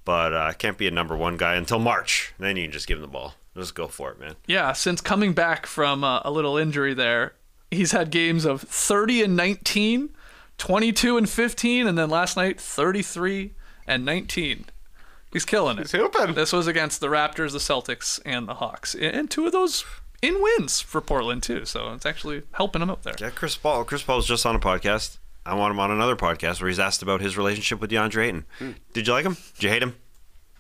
B: but uh, can't be a number one guy until March. Then you can just give him the ball. Just go for it, man.
A: Yeah, since coming back from uh, a little injury there, he's had games of 30 and 19, 22 and 15, and then last night 33 and 19. He's killing it.
F: He's hooping.
A: This was against the Raptors, the Celtics, and the Hawks, and two of those in wins for Portland too. So it's actually helping him out there.
B: Yeah, Chris Paul. Chris Paul was just on a podcast. I want him on another podcast where he's asked about his relationship with DeAndre Ayton. Hmm. Did you like him? Did you hate him?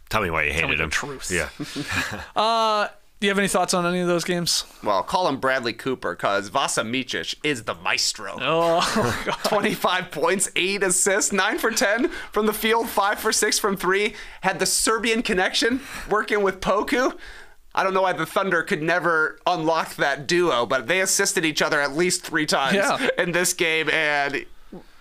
B: Tell me why you hated
A: me the
B: him.
A: truth.
B: Yeah. [laughs] [laughs]
A: Uh, do you have any thoughts on any of those games?
F: Well, call him Bradley Cooper because Vasa Micic is the maestro.
A: Oh, [laughs]
F: 25 points, 8 assists, 9 for 10 from the field, 5 for 6 from 3. Had the Serbian connection working with Poku. I don't know why the Thunder could never unlock that duo, but they assisted each other at least three times
A: Yeah.
F: in this game, and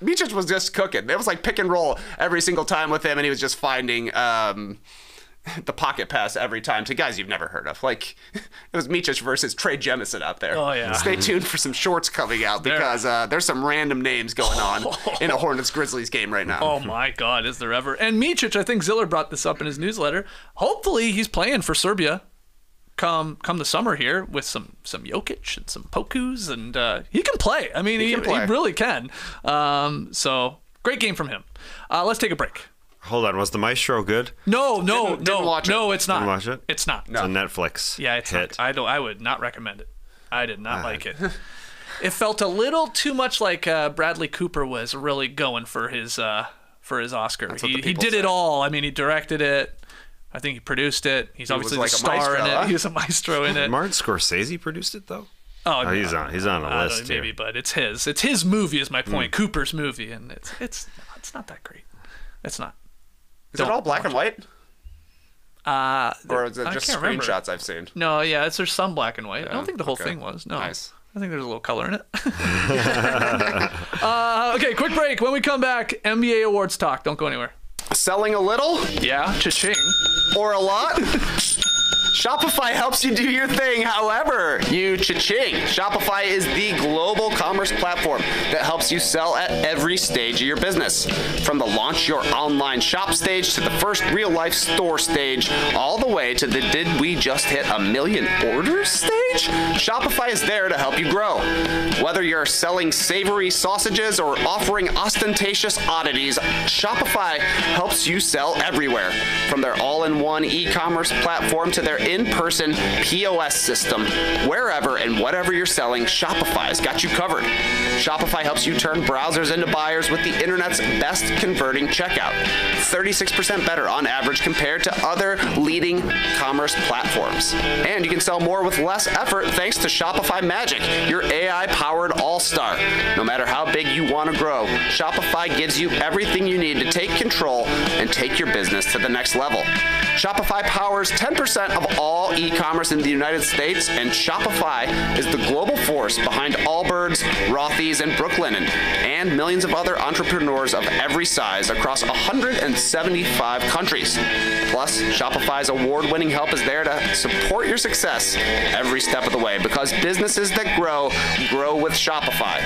F: Micic was just cooking. It was like pick and roll every single time with him, and he was just finding um, [laughs] the pocket pass every time to guys you've never heard of. Like [laughs] it was Micic versus Trey Jemison out there.
A: Oh, yeah.
F: Stay tuned for some shorts coming out because uh, there's some random names going on [laughs] in a Hornets Grizzlies game right now.
A: Oh my God, is there ever? And Micic, I think Ziller brought this up in his newsletter. Hopefully, he's playing for Serbia come come the summer here with some some Jokic and some Pokus, and uh, he can play. I mean, he,
F: He
A: he,
F: can play.
A: really can. Um, so great game from him. Uh, let's take a break.
B: Hold on. Was the Maestro good?
A: No, no,
F: Didn't-
A: no,
F: didn't watch it.
A: no. It's not.
B: Didn't watch it?
A: It's not.
B: It's a Netflix.
A: Yeah, it's
B: hit.
A: not. I don't. I would not recommend it. I did not like it. It felt a little too much like uh, Bradley Cooper was really going for his uh, for his Oscar.
F: what
A: He,
F: the
A: he
F: people
A: did it all. I mean, he directed it. I think he produced it. He's
F: was
A: obviously
F: like
A: the
F: a
A: star
F: maestro,
A: in it. [laughs]
F: huh?
A: He was a maestro in it.
B: Martin Scorsese produced it though.
A: Oh,
B: Oh, he's on. He's on a
A: I don't
B: list
A: know, maybe,
B: here.
A: but it's his. It's his movie. Is my
F: Hmm.
A: point. Cooper's movie, and it's it's it's not that great. It's not.
F: is it
A: don't
F: all black and white?
A: Uh,
F: Or is it just
A: can't remember.
F: screenshots I've seen?
A: No, yeah, it's there's some black and white. I don't think the whole
F: okay.
A: thing was. No,
F: Nice.
A: I think there's a little color in it. [laughs] [laughs] uh, okay, quick break. When we come back, NBA awards talk. Don't go anywhere.
F: Selling a little
A: Yeah, cha-ching.
F: Or a lot? [laughs] Shopify helps you do your thing however you cha-ching. Shopify is the global commerce platform that helps you sell at every stage of your business. From the launch your online shop stage to the first real life store stage, all the way to the did we just hit a million orders stage? Shopify is there to help you grow. Whether you're selling savory sausages or offering ostentatious oddities, Shopify helps you sell everywhere. From their all in one e commerce platform to their their in person POS system. Wherever and whatever you're selling, Shopify's got you covered. Shopify helps you turn browsers into buyers with the internet's best converting checkout. 36% better on average compared to other leading commerce platforms. And you can sell more with less effort thanks to Shopify Magic, your AI powered all star. No matter how big you want to grow, Shopify gives you everything you need to take control and take your business to the next level. Shopify powers 10% of all e commerce in the United States, and Shopify is the global force behind Allbirds, Rothy's, and Brooklinen, and millions of other entrepreneurs of every size across 175 countries. Plus, Shopify's award winning help is there to support your success every step of the way because businesses that grow, grow with Shopify.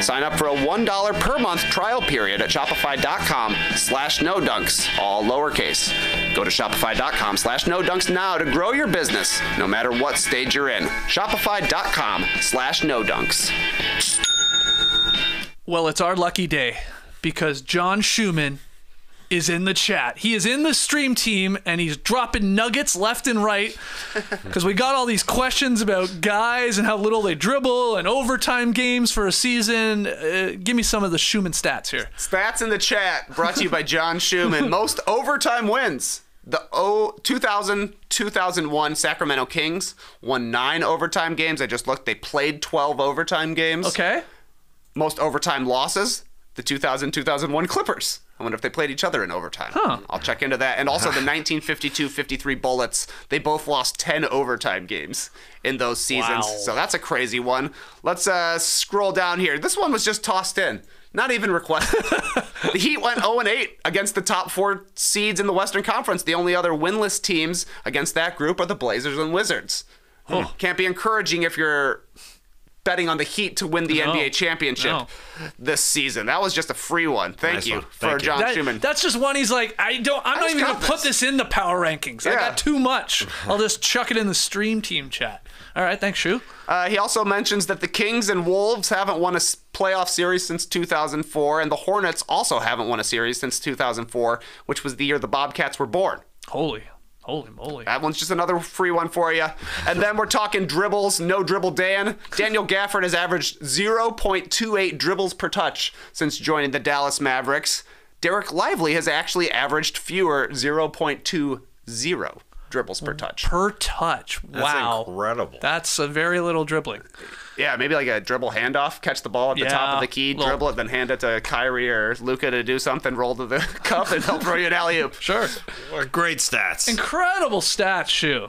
F: Sign up for a $1 per month trial period at shopify.com slash no dunks, all lowercase. Go to shopify.com slash no dunks now to grow your business no matter what stage you're in. Shopify.com slash no dunks.
A: Well, it's our lucky day because John Schuhmann is in the chat. He is in the stream team and he's dropping nuggets left and right [laughs] because we got all these questions about guys and how little they dribble and overtime games for a season. Uh, give me some of the Schuhmann stats here.
F: Stats in the chat brought to you by John Schuhmann. [laughs] Most overtime wins. The o- 2000 2001 Sacramento Kings won nine overtime games. I just looked, they played 12 overtime games.
A: Okay.
F: Most overtime losses, the 2000 2001 Clippers. I wonder if they played each other in overtime.
A: Huh.
F: I'll check into that. And also the [laughs] 1952 53 Bullets, they both lost 10 overtime games in those seasons.
A: Wow.
F: So that's a crazy one. Let's uh, scroll down here. This one was just tossed in. Not even requested. [laughs] the Heat went 0 8 against the top four seeds in the Western Conference. The only other winless teams against that group are the Blazers and Wizards. Hmm. Oh, can't be encouraging if you're betting on the Heat to win the
A: No.
F: NBA championship
A: No.
F: this season. That was just a free one. Thank
B: Nice
F: you
B: one.
F: for
B: you.
F: John
A: That-
F: Schuhmann.
A: that's just one he's like, I don't I'm not even gonna
F: got
A: put
F: this.
A: this in the power rankings. I got too much. [laughs] I'll just chuck it in the stream team chat. All right, thanks, Shu.
F: Uh, he also mentions that the Kings and Wolves haven't won a playoff series since 2004, and the Hornets also haven't won a series since 2004, which was the year the Bobcats were born.
A: Holy, holy moly.
F: That one's just another free one for you. And then we're talking dribbles, no dribble Dan. Daniel Gafford has averaged 0.28 dribbles per touch since joining the Dallas Mavericks. Dereck Lively has actually averaged fewer 0.20 dribbles per mm. touch.
A: Per touch. wow.
B: incredible.
A: That's a very little dribbling.
F: Yeah, maybe like a dribble handoff, catch the ball at the top of the key,
A: little-
F: dribble it, then hand it to Kyrie or Luka to do something, roll to the [laughs] cup, and they'll throw you an alley oop. [laughs]
A: Sure.
B: What great stats.
A: Incredible stats, Shu.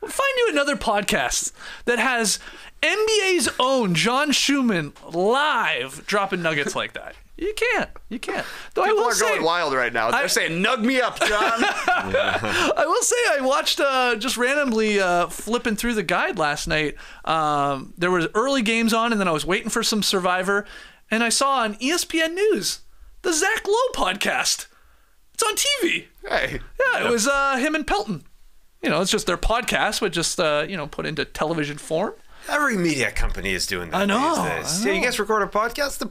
A: We'll find you another podcast that has NBA's own John Schuhmann live dropping nuggets like that. You can't. You can't. Though I
F: People
A: will
F: are
A: say,
F: going wild right now. They're
A: I-
F: saying, "Nug me up, John." [laughs]
A: I will say I watched uh, just randomly uh, flipping through the guide last night. Um, there was early games on, and then I was waiting for some Survivor, and I saw on ESPN News the Zach Lowe podcast. It's on TV.
F: hey,
A: Yeah, it was uh, him and Pelton. You know, it's just their podcast, but just uh, you know put into television form.
B: Every media company is doing that
A: I know,
B: these days.
A: I
B: Yeah, you guys record a podcast? The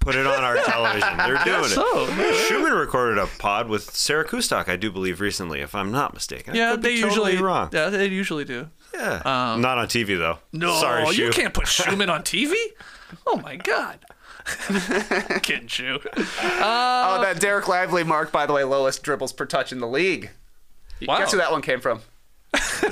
B: put it on our [laughs] television. They're doing it.
A: So
B: Schuhmann recorded a pod with Sarah Kustok, I do believe, recently, if I'm not mistaken.
A: Yeah, they
B: totally
A: usually
B: wrong.
A: Yeah, they usually do.
B: Yeah, um, not on TV though.
A: No,
B: sorry,
A: you can't put [laughs] Schuhmann on TV. Oh my god. [laughs] Kidding, Shu.
F: oh, uh, that Dereck Lively mark, by the way, lowest dribbles per touch in the league.
A: Wow.
F: Guess who that one came from?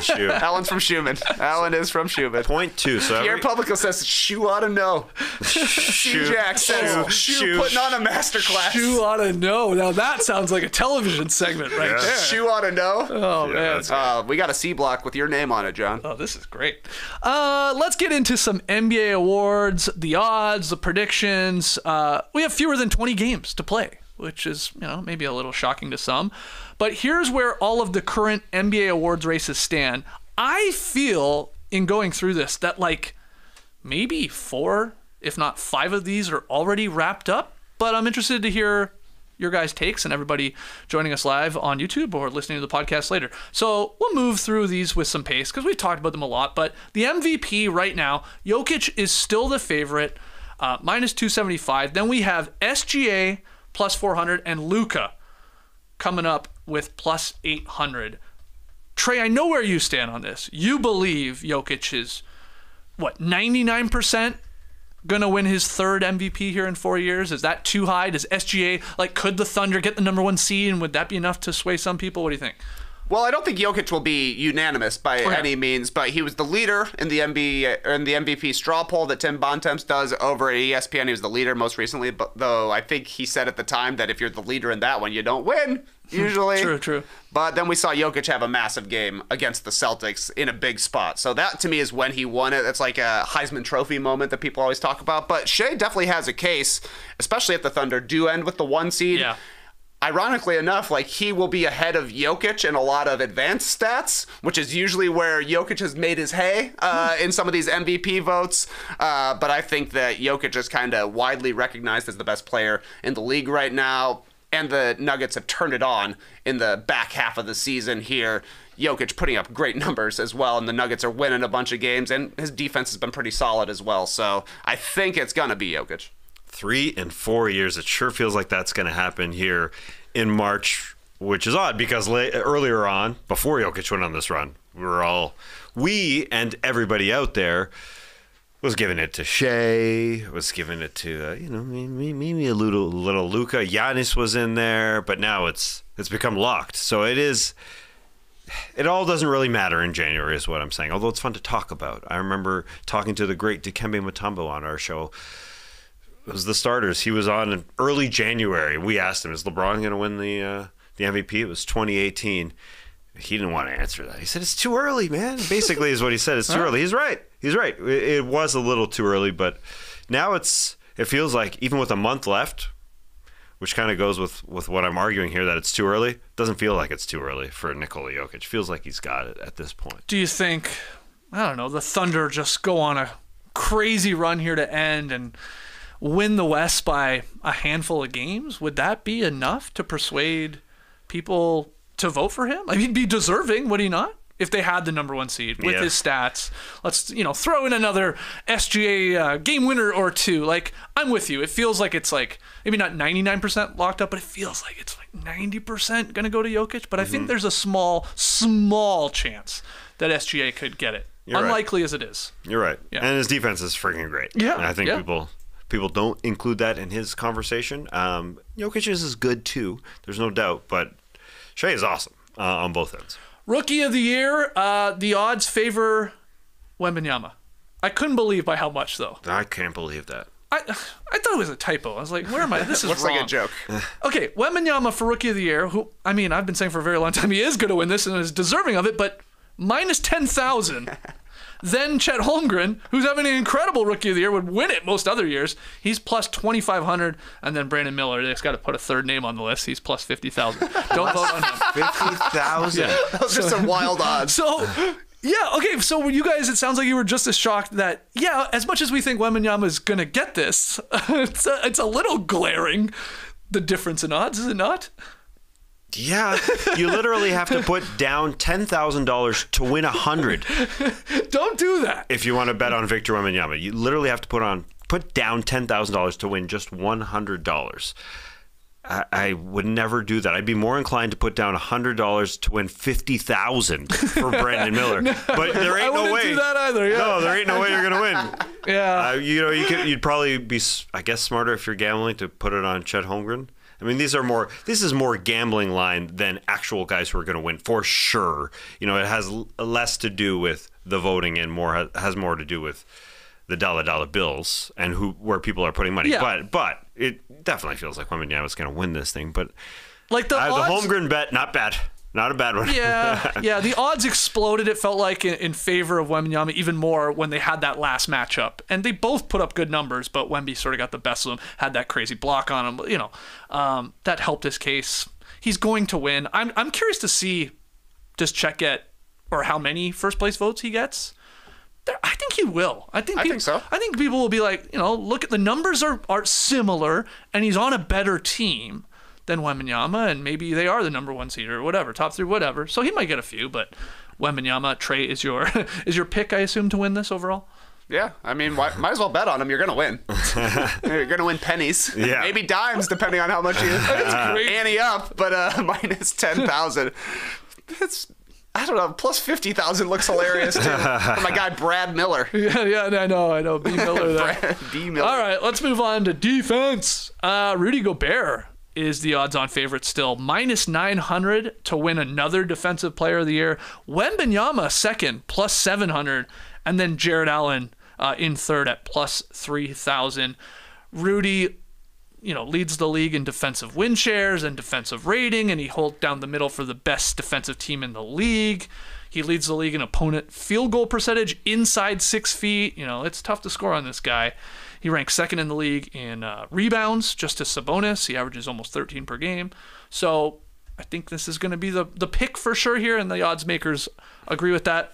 B: Shu.
F: That one's from Schuhmann. That one is from Schuhmann.
B: Point two. So
F: Pierre
B: every,
F: Publico says, "Shoe ought to know."
B: Shu, [laughs]
F: Jack says,
B: Shu,
F: "Shoe putting on a masterclass."
A: You ought to know. Now that sounds like a television segment right
B: Yeah.
A: there.
F: Shoe ought to know.
A: Oh man.
F: Uh, we got a C block with your name on it, John.
A: Oh, this is great. Uh, let's get into some NBA awards, the odds, the predictions. Uh, we have fewer than 20 games to play, which is, you know, maybe a little shocking to some. But here's where all of the current NBA awards races stand. I feel in going through this that like maybe four, if not five of these are already wrapped up. But I'm interested to hear your guys' takes and everybody joining us live on YouTube or listening to the podcast later. So we'll move through these with some pace because we've talked about them a lot. But the MVP right now, Jokic is still the favorite, uh, minus 275. Then we have SGA plus 400 and Luka coming up with plus 800. Trey, I know where you stand on this. You believe Jokic is what 99% gonna win his third MVP here in four years? Is that too high? Does SGA like could the Thunder get the number one seed, and would that be enough to sway some people? What do you think?
F: Well, I don't think Jokic will be unanimous by
A: Okay.
F: any means, but he was the leader in the NBA in the MVP straw poll that Tim Bontemps does over at ESPN. He was the leader most recently, but though I think he said at the time that if you're the leader in that one, you don't win usually.
A: True, true.
F: But then we saw Jokic have a massive game against the Celtics in a big spot. So that to me is when he won it. It's like a Heisman Trophy moment that people always talk about. But Shai definitely has a case, especially at the Thunder do end with the one seed
A: Yeah.
F: ironically enough, like he will be ahead of Jokic in a lot of advanced stats, which is usually where Jokic has made his hay uh, in some of these MVP votes. Uh, but I think that Jokic is kind of widely recognized as the best player in the league right now. And the Nuggets have turned it on in the back half of the season here. Jokic putting up great [laughs] numbers as well, and the Nuggets are winning a bunch of games, and his defense has been pretty solid as well. So I think it's going to be Jokic.
B: three and four years. It sure feels like that's going to happen here in March, which is odd because la- earlier on, before Jokic went on this run, we were all, we and everybody out there was giving it to Shai, was giving it to, uh, you know, maybe, maybe a little, little Luka. Giannis was in there, but now it's it's become locked. So it is it all doesn't really matter in January, is what I'm saying. Although it's fun to talk about. I remember talking to the great Dikembe Mutombo on our show. It was the starters. He was on in early January. We asked him, "Is LeBron going to win the uh, the MVP?" It was 2018. He didn't want to answer that. He said, "It's too early, man." Basically, is what he said. It's too early. He's right. He's right. It, it was a little too early, but now it's. It feels like even with a month left, which kind of goes with, with what I'm arguing here that it's too early. Doesn't feel like it's too early for Nikola Jokic. Feels like he's got it at this point.
A: Do you think, I don't know, the Thunder just go on a crazy run here to end and win the West by a handful of games? Would that be enough to persuade people to vote for him? I mean, be deserving, would he not? If they had the number one seed with
B: Yeah.
A: his stats, let's you know throw in another SGA uh, game winner or two. Like I'm with you. It feels like it's like maybe not 99% locked up, but it feels like it's like 90% gonna go to Jokic. But I
B: Mm-hmm.
A: think there's a small, small chance that SGA could get it.
B: You're right.
A: Unlikely as it is.
B: You're right.
A: Yeah.
B: And his defense is freaking great.
A: Yeah,
B: And I think
A: yeah.
B: people people don't include that in his conversation. Um, Jokic is good too. There's no doubt. But Shai is awesome uh, on both ends.
A: Rookie of the year, uh, the odds favor Wembanyama. I couldn't believe by how much though.
B: I can't believe that.
A: I I thought it was a typo. I was like, where am I? This [laughs] is
F: Looks
A: wrong.
F: like a joke. [laughs]
A: Okay, Wembanyama for Rookie of the Year, who I mean, I've been saying for a very long time he is going to win this and is deserving of it, but minus ten thousand. [laughs] then Chet Holmgren, who's having an incredible Rookie of the Year, would win it most other years. He's plus twenty five hundred, and then Brandon Miller. They just got to put a third name on the list. He's plus fifty thousand. Don't vote on him.
B: Fifty thousand. Yeah. [laughs]
F: Those are some wild odds.
A: So, yeah, okay. So, you guys, it sounds like you were just as shocked that, yeah, as much as we think Wembanyama is going to get this, [laughs] it's a, it's a little glaring, the difference in odds, is it not?
B: Yeah, you literally have to put down ten thousand dollars to win a hundred [laughs]
A: Don't do that.
B: if you want to bet on Victor Wembanyama. You literally have to put on put down ten thousand dollars to win just one hundred dollars. I, I would never do that. I'd be more inclined to put down hundred dollars to win fifty thousand [laughs] for Brandon Miller. But there ain't no way.
A: I wouldn't
B: way.
A: do that either. Yeah.
B: No, there ain't no way you're gonna win. [laughs]
A: Yeah.
B: Uh, you know, you could, you'd probably be, I guess, smarter if you're gambling to put it on Chet Holmgren. I mean, these are more. This is more gambling line than actual guys who are going to win for sure. You know, it has l- less to do with the voting and more ha- has more to do with the dollar dollar bills and who where people are putting money.
A: Yeah.
B: But but it definitely feels like Wembanyama is going to win this thing. But
A: like the
B: uh, the
A: odds.
B: Holmgren bet, not bad, not a bad one.
A: yeah, [laughs] yeah. The odds exploded. It felt like in, in favor of Wembanyama even more when they had that last matchup, and they both put up good numbers. But Wemby sort of got the best of them. Had that crazy block on him. You know, um, that helped his case. He's going to win. I'm I'm curious to see does Chet get or how many first place votes he gets. I think he will. I think.
F: I think so.
A: I think people will be like, you know, look at the numbers are are similar, and he's on a better team than Wembanyama, and maybe they are the number one seed or whatever, top three, whatever. So he might get a few, but Wembanyama, Trey is your [laughs] is your pick, I assume, to win this overall.
F: Yeah, I mean, why, might as well bet on him. You're gonna win. [laughs] You're gonna win pennies,
B: Yeah.
F: maybe dimes, depending on how much you [laughs]
A: great.
F: ante up. But uh, minus ten thousand. It's. I don't know. Plus fifty thousand looks hilarious too. My guy Brad Miller.
A: Yeah, yeah, I know, I know. B Miller there.
F: Brad B Miller.
A: All right, let's move on to defense. Uh, Rudy Gobert is the odds-on favorite still, minus 900 to win another Defensive Player of the Year. Wembanyama second, plus 700, and then Jarrett Allen uh, in third at plus 3,000. Rudy, you know, leads the league in defensive win shares and defensive rating, and he holds down the middle for the best defensive team in the league. He leads the league in opponent field goal percentage inside six feet. You know, it's tough to score on this guy. He ranks second in the league in uh, rebounds, just to Sabonis. He averages almost 13 per game. So I think this is going to be the, the pick for sure here, and the odds makers agree with that.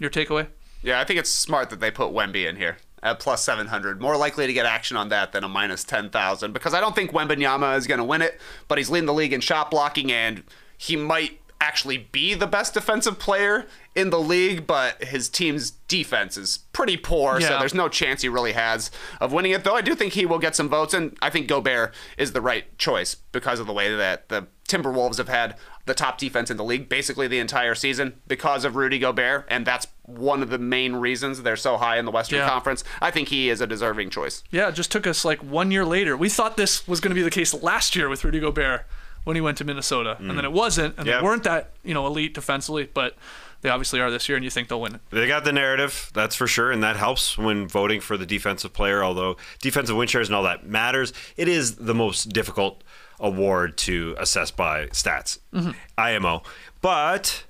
A: Your takeaway?
F: Yeah, I think it's smart that they put Wemby in here at plus 700. More likely to get action on that than a minus 10,000 because I don't think Wembanyama is going to win it, but he's leading the league in shot blocking and he might actually be the best defensive player in the league, but his team's defense is pretty poor, so there's no chance he really has of winning it. Though I do think he will get some votes, and I think Gobert is the right choice because of the way that the Timberwolves have had the top defense in the league basically the entire season because of Rudy Gobert, and that's one of the main reasons they're so high in the Western
A: Yeah.
F: Conference. I think he is a deserving choice.
A: Yeah, it just took us like one year later. We thought this was going to be the case last year with Rudy Gobert when he went to Minnesota, and then mm. it wasn't, and
B: Yeah.
A: they weren't that you know elite defensively, but they obviously are this year, and you think they'll win it.
B: They got the narrative, that's for sure, and that helps when voting for the defensive player. Although defensive win shares and all that matters, it is the most difficult award to assess by stats, mm-hmm. IMO. But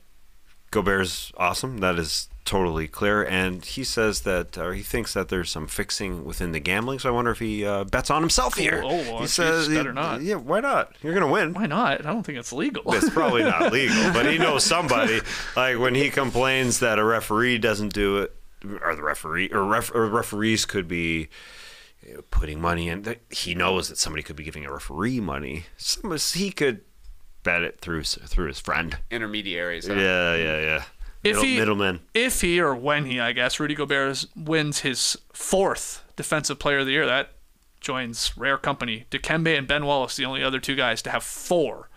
B: Gobert's awesome. That is totally clear, and he says that, or he thinks that there's some fixing within the gambling. So I wonder if he uh, bets on himself here.
A: Oh, well,
B: he
A: geez,
B: says,
A: better not.
B: Yeah, why not? You're gonna win.
A: Why not? I don't think it's legal.
B: It's probably not [laughs] legal, but he knows somebody. Like when he complains that a referee doesn't do it, or the referee or, ref, or referees could be putting money in. He knows that somebody could be giving a referee money. Some, he could bet it through through his friend.
F: Intermediaries. huh?
B: Yeah, yeah, yeah.
A: If he,
B: middleman.
A: if he or when he, I guess, Rudy Gobert wins his fourth Defensive Player of the Year, that joins rare company. Dikembe and Ben Wallace, the only other two guys to have four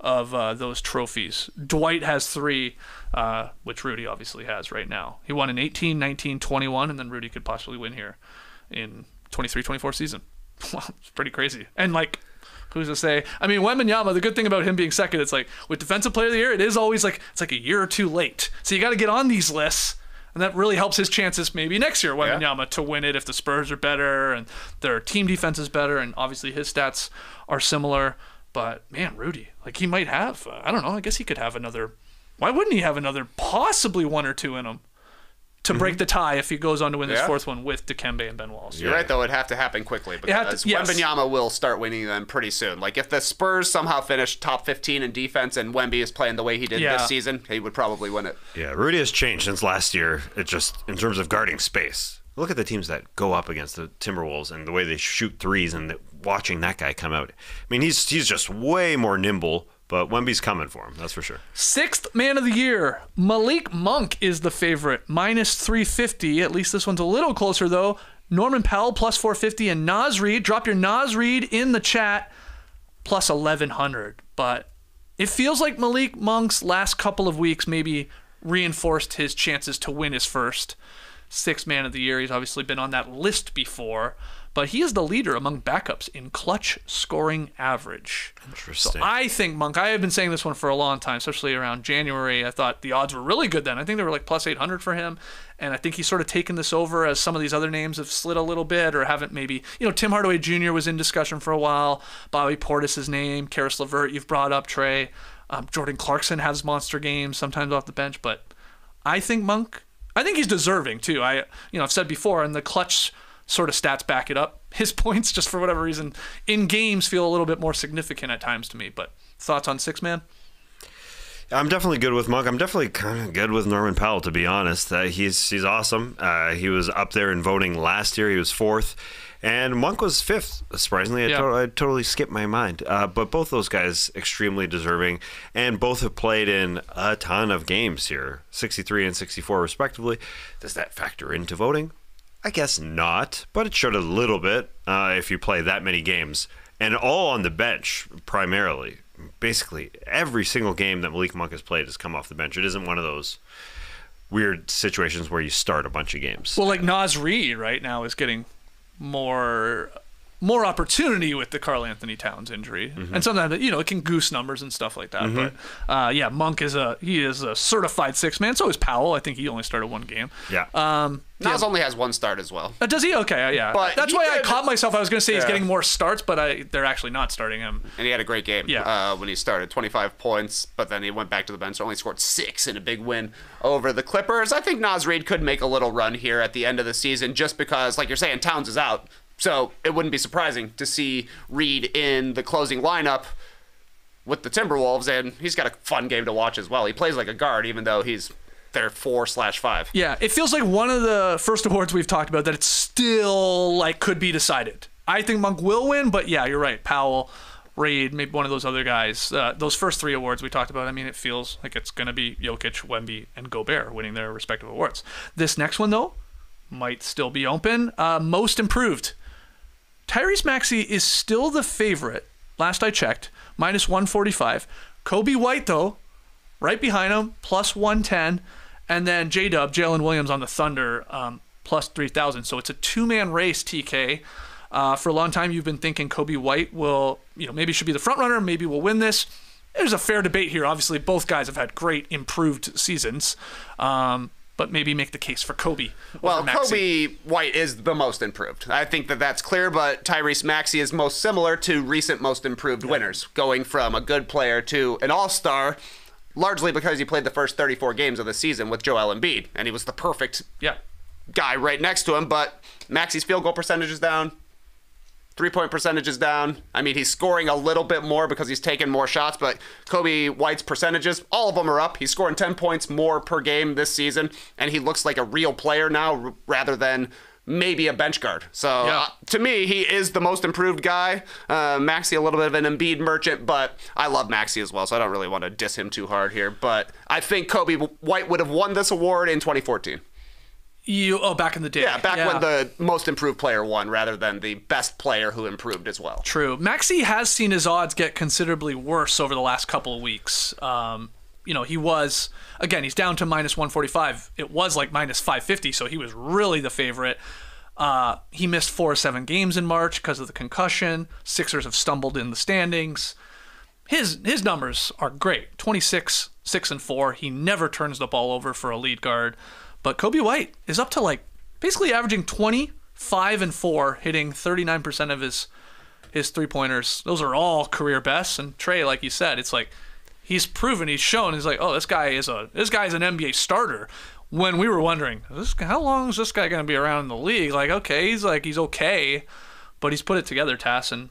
A: of uh, those trophies. Dwight has three, uh, which Rudy obviously has right now. He won in 18, 19, 21, and then Rudy could possibly win here in 23, 24 season. Wow, [laughs] it's pretty crazy. And like, who's to say? I mean, Wembanyama. The good thing about him being second, it's like with Defensive Player of the Year, it is always like it's like a year or two late. So you got to get on these lists. And that really helps his chances maybe next year, Wembanyama, to win it if the Spurs are better and their team defense is better, and obviously his stats are similar. But man, Rudy, like he might have, uh, I don't know, I guess he could have another. Why wouldn't he have another, possibly one or two in him to mm-hmm. break the tie if he goes on to win this
F: Yeah.
A: fourth one with Dikembe and Ben Wallace?
F: You're right, though. It'd have to happen quickly
A: had to-
F: because
A: yes.
F: Wembanyama will start winning them pretty soon. Like, if the Spurs somehow finish top 15 in defense and Wemby is playing the way he did
A: Yeah.
F: this season, he would probably win it.
B: Yeah, Rudy has changed since last year. It just in terms of guarding space. Look at the teams that go up against the Timberwolves and the way they shoot threes and the, watching that guy come out. I mean, he's he's just way more nimble. But Wemby's coming for him, that's for sure.
A: Sixth man of the year, Malik Monk is the favorite, minus 350. At least this one's a little closer, though. Norman Powell, plus 450. And Naz Reid, drop your Naz Reid in the chat, plus 1100. But it feels like Malik Monk's last couple of weeks maybe reinforced his chances to win his first sixth man of the year. He's obviously been on that list before, but he is the leader among backups in clutch scoring average.
B: Interesting.
A: So I think Monk. I have been saying this one for a long time, especially around January. I thought the odds were really good then. I think they were like plus 800 for him, and I think he's sort of taken this over as some of these other names have slid a little bit or haven't maybe. You know, Tim Hardaway Jr. was in discussion for a while. Bobby Portis's name, Caris LeVert, you've brought up Trey. Um, Jordan Clarkson has monster games sometimes off the bench, but I think Monk. I think he's deserving too. I, you know, I've said before, in the clutch sort of stats back it up. [laughs] His points, just for whatever reason, in games feel a little bit more significant at times to me. But thoughts on six man?
B: I'm definitely good with Monk. I'm definitely kind of good with Norman Powell, to be honest. Uh, he's he's awesome. Uh, he was up there in voting last year. He was fourth, and Monk was fifth. Surprisingly, I,
A: Yeah.
B: to- I totally skipped my mind. Uh, but both those guys extremely deserving, and both have played in a ton of games here, 63 and 64 respectively. Does that factor into voting? I guess not, but it showed a little bit uh, if you play that many games and all on the bench primarily. basically every single game that Malik Monk has played has come off the bench. It isn't one of those weird situations where you start a bunch of games.
A: Well, like Naz Reid right now is getting more more opportunity with the Karl Anthony Towns injury,
B: Mm-hmm.
A: and sometimes you know it can goose numbers and stuff like that. But uh, yeah, Monk is a he is a certified six man. So is Powell. I think he only started one game.
B: yeah.
A: Um,
F: Naz only has one start as well.
A: uh, does he? Okay, uh, yeah.
F: But
A: That's
F: he
A: why I caught myself. I was going to say he's getting more starts, but I, they're actually not starting him.
F: And he had a great game
A: Yeah.
F: uh, when he started 25 points, but then he went back to the bench, only scored six in a big win over the Clippers. I think Naz Reid could make a little run here at the end of the season just because, like you're saying, Towns is out. So it wouldn't be surprising to see Reid in the closing lineup with the Timberwolves, and he's got a fun game to watch as well. He plays like a guard, even though he's their four slash five.
A: Yeah, it feels like one of the first awards we've talked about that it's still like could be decided. I think Monk will win, but yeah, you're right. Powell, Reid, maybe one of those other guys. Uh, those first three awards we talked about. I mean, it feels like it's going to be Jokic, Wemby, and Gobert winning their respective awards. This next one though might still be open. Uh, most improved. Tyrese Maxey is still the favorite. Last I checked, minus 145. Coby White though, right behind him, plus 110. And then J Dub, Jalen Williams on the Thunder, um, plus 3,000. So it's a two man race, TK. Uh, for a long time, you've been thinking Coby White will, you know, maybe should be the front runner, maybe will win this. There's a fair debate here. Obviously, both guys have had great improved seasons, um, but maybe make the case for Coby.
F: Well,
A: Maxey.
F: Coby White is the most improved. I think that that's clear, but Tyrese Maxey is most similar to recent most improved winners, going from a good player to an all star, largely because he played the first 34 games of the season with Joel Embiid, and he was the perfect
A: yeah,
F: guy right next to him. But Maxey's field goal percentage is down. Three point percentage is down. I mean, he's scoring a little bit more because he's taking more shots, but Coby White's percentages, all of them are up. He's scoring 10 points more per game this season, and he looks like a real player now rather than maybe a bench guard. So
A: Yeah.
F: uh, to me, he is the most improved guy. Uh, Maxey, a little bit of an Embiid merchant, but I love Maxey as well, so I don't really want to diss him too hard here. But I think Coby White would have won this award in 2014.
A: You. Oh, back in the day.
F: Yeah, back when the most improved player won rather than the best player who improved as well.
A: True. Maxey has seen his odds get considerably worse over the last couple of weeks. Um, you know, he was again, he's down to minus 145. It was like minus 550, so he was really the favorite. Uh, he missed four or seven games in March because of the concussion. Sixers have stumbled in the standings. His his numbers are great. 26, 6 and 4. He never turns the ball over for a lead guard. But Coby White is up to like basically averaging 20, 5 and 4, hitting 39% of his his three pointers. Those are all career bests. And Trey, like you said, it's like he's proven, he's shown. He's like, oh, this guy is a this guy's an NBA starter. When we were wondering, this how long is this guy going to be around in the league? Like, okay, he's like he's okay, but he's put it together, Tass, and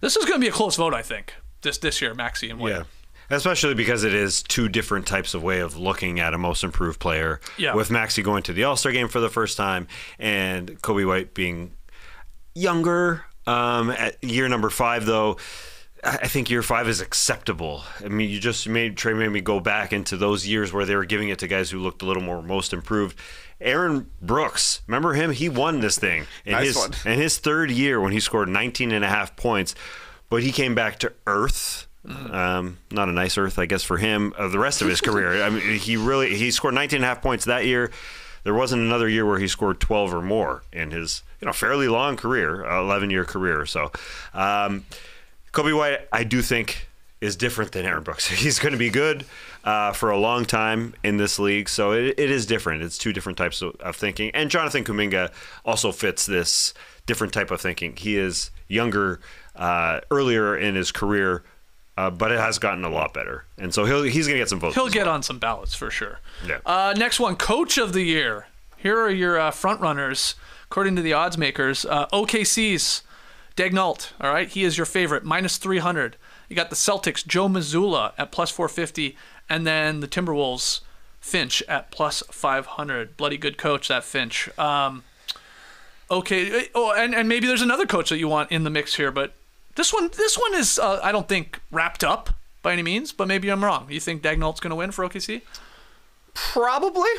A: this is going to be a close vote, I think. This this year, Maxey and White.
B: Yeah. Especially because it is two different types of way of looking at a most improved player.
A: Yeah.
B: With Maxey going to the All Star game for the first time and Coby White being younger. Um, at year number five, though, I I think year five is acceptable. I mean, you just made Trey made me go back into those years where they were giving it to guys who looked a little more most improved. Aaron Brooks, remember him? He won this thing in
F: Nice
B: his
F: one.
B: in his third year when he scored 19 and a half points, but he came back to earth. Um, not a nice earth, I guess, for him. Uh, the rest of his career, I mean, he really he scored 19 and a half points that year. There wasn't another year where he scored 12 or more in his you know fairly long career, 11 year career. So, um, Coby White, I do think is different than Aaron Brooks. [laughs] He's going to be good uh, for a long time in this league, so it, it is different. It's two different types of, of thinking. And Jonathan Kuminga also fits this different type of thinking. He is younger, uh, earlier in his career, uh, but it has gotten a lot better, and so he'll, he's going to get some votes.
A: He'll get
B: well.
A: on some ballots for sure.
B: Yeah.
A: Uh, next one, Coach of the Year. Here are your uh, front runners, according to the odds makers. Uh, OKC's Daigneault. All right, he is your favorite, minus 300. You got the Celtics, Joe Mazzulla at plus 450, and then the Timberwolves, Finch at plus 500. Bloody good coach, that Finch. Um, okay. Oh, and, and maybe there's another coach that you want in the mix here, but this one, this one is, uh, I don't think wrapped up by any means, but maybe I'm wrong. You think Daigneault's going to win for OKC?
F: Probably.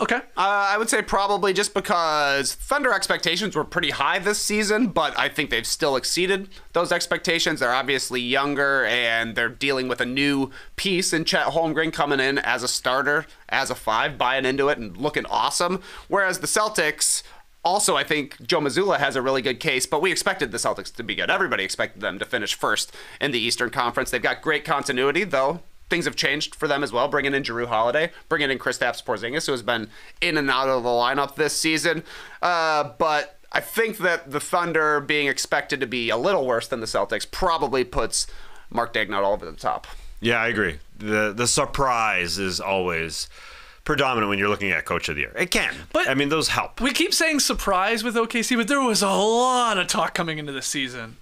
A: Okay.
F: Uh, I would say probably just because Thunder expectations were pretty high this season, but I think they've still exceeded those expectations. They're obviously younger and they're dealing with a new piece in Chet Holmgren coming in as a starter, as a five, buying into it and looking awesome. Whereas the Celtics. Also, I think Joe Mazzulla has a really good case, but we expected the Celtics to be good. Everybody expected them to finish first in the Eastern Conference. They've got great continuity, though things have changed for them as well. Bringing in Jrue Holiday, bringing in Kristaps Porzingis, who has been in and out of the lineup this season. Uh, but I think that the Thunder being expected to be a little worse than the Celtics probably puts Mark Daigneault over the top.
B: Yeah, I agree. the The surprise is always predominant when you're looking at Coach of the Year. It can,
A: But-
B: I mean, those help.
A: We keep saying surprise with OKC, but there was a lot of talk coming into the season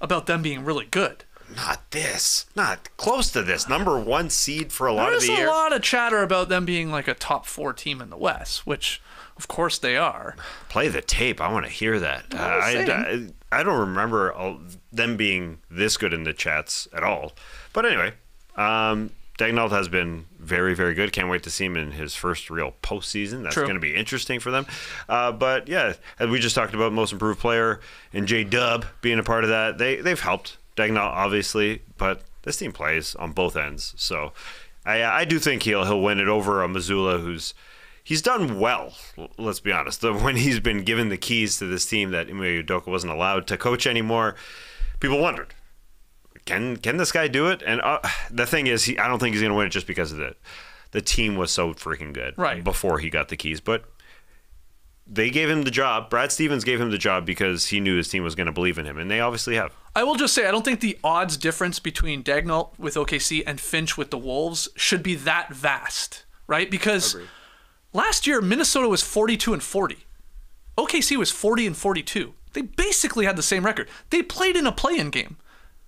A: about them being really good.
B: Not this, not close to this. Number one seed for a lot
A: There's
B: of the
A: a lot of chatter about them being like a top four team in the West, which of course they are.
B: Play the tape. I want to hear that. Uh, I. I, I don't remember all, them being this good in the chats at all. But anyway, um, Daigneault has been very, very good. Can't wait to see him in his first real postseason. That's going to be interesting for them. Uh, but yeah, as we just talked about, most improved player and J Dub being a part of that, they they've helped Daigneault obviously, but this team plays on both ends. So I I do think he'll he'll win it over a Mazzulla who's. He's done well, let's be honest. [laughs] When he's been given the keys to this team that Ime Udoka wasn't allowed to coach anymore, people wondered, can can this guy do it? And uh, the thing is, he, I don't think he's going to win it just because of the the team was so freaking good
A: Right.
B: before he got the keys. But they gave him the job. Brad Stevens gave him the job because he knew his team was going to believe in him, and they obviously have.
A: I will just say I don't think the odds difference between Daigneault with OKC and Finch with the Wolves should be that vast, right? Because last year Minnesota was 42 and 40. OKC was 40 and 42. They basically had the same record. They played in a play-in game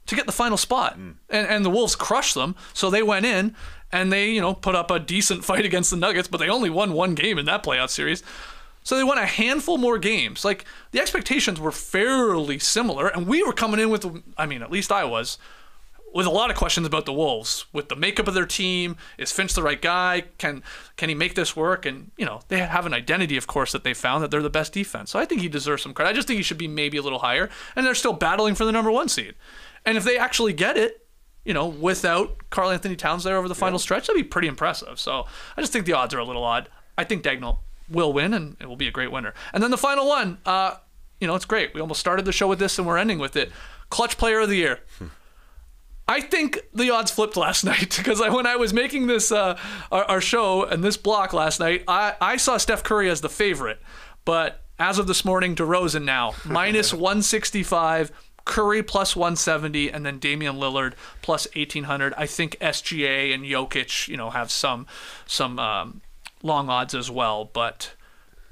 A: to get the final spot, mm. and and the Wolves crushed them. So they went in and they you know put up a decent fight against the Nuggets, but they only won one game in that playoff series. So they won a handful more games. Like the expectations were fairly similar, and we were coming in with, I mean, at least I was, with a lot of questions about the Wolves, with the makeup of their team. Is Finch the right guy? Can can he make this work? And you know, they have an identity, of course, that they found that they're the best defense. So I think he deserves some credit. I just think he should be maybe a little higher, and they're still battling for the number one seed. And if they actually get it, you know, without Karl Anthony Towns there over the final stretch, that'd be pretty impressive. So I just think the odds are a little odd. I think Daigneault will win, and it will be a great winner. And then the final one, uh, you know, it's great. We almost started the show with this, and we're ending with it. Clutch Player of the Year. I think the odds flipped last [laughs] night because I, when I was making this uh, our, our show and this block last night, I, I saw Steph Curry as the favorite, but as of this morning, DeRozan now [laughs] minus 165, Curry plus 170, and then Damian Lillard plus 1800. I think SGA and Jokic, you know, have some some um, long odds as well. But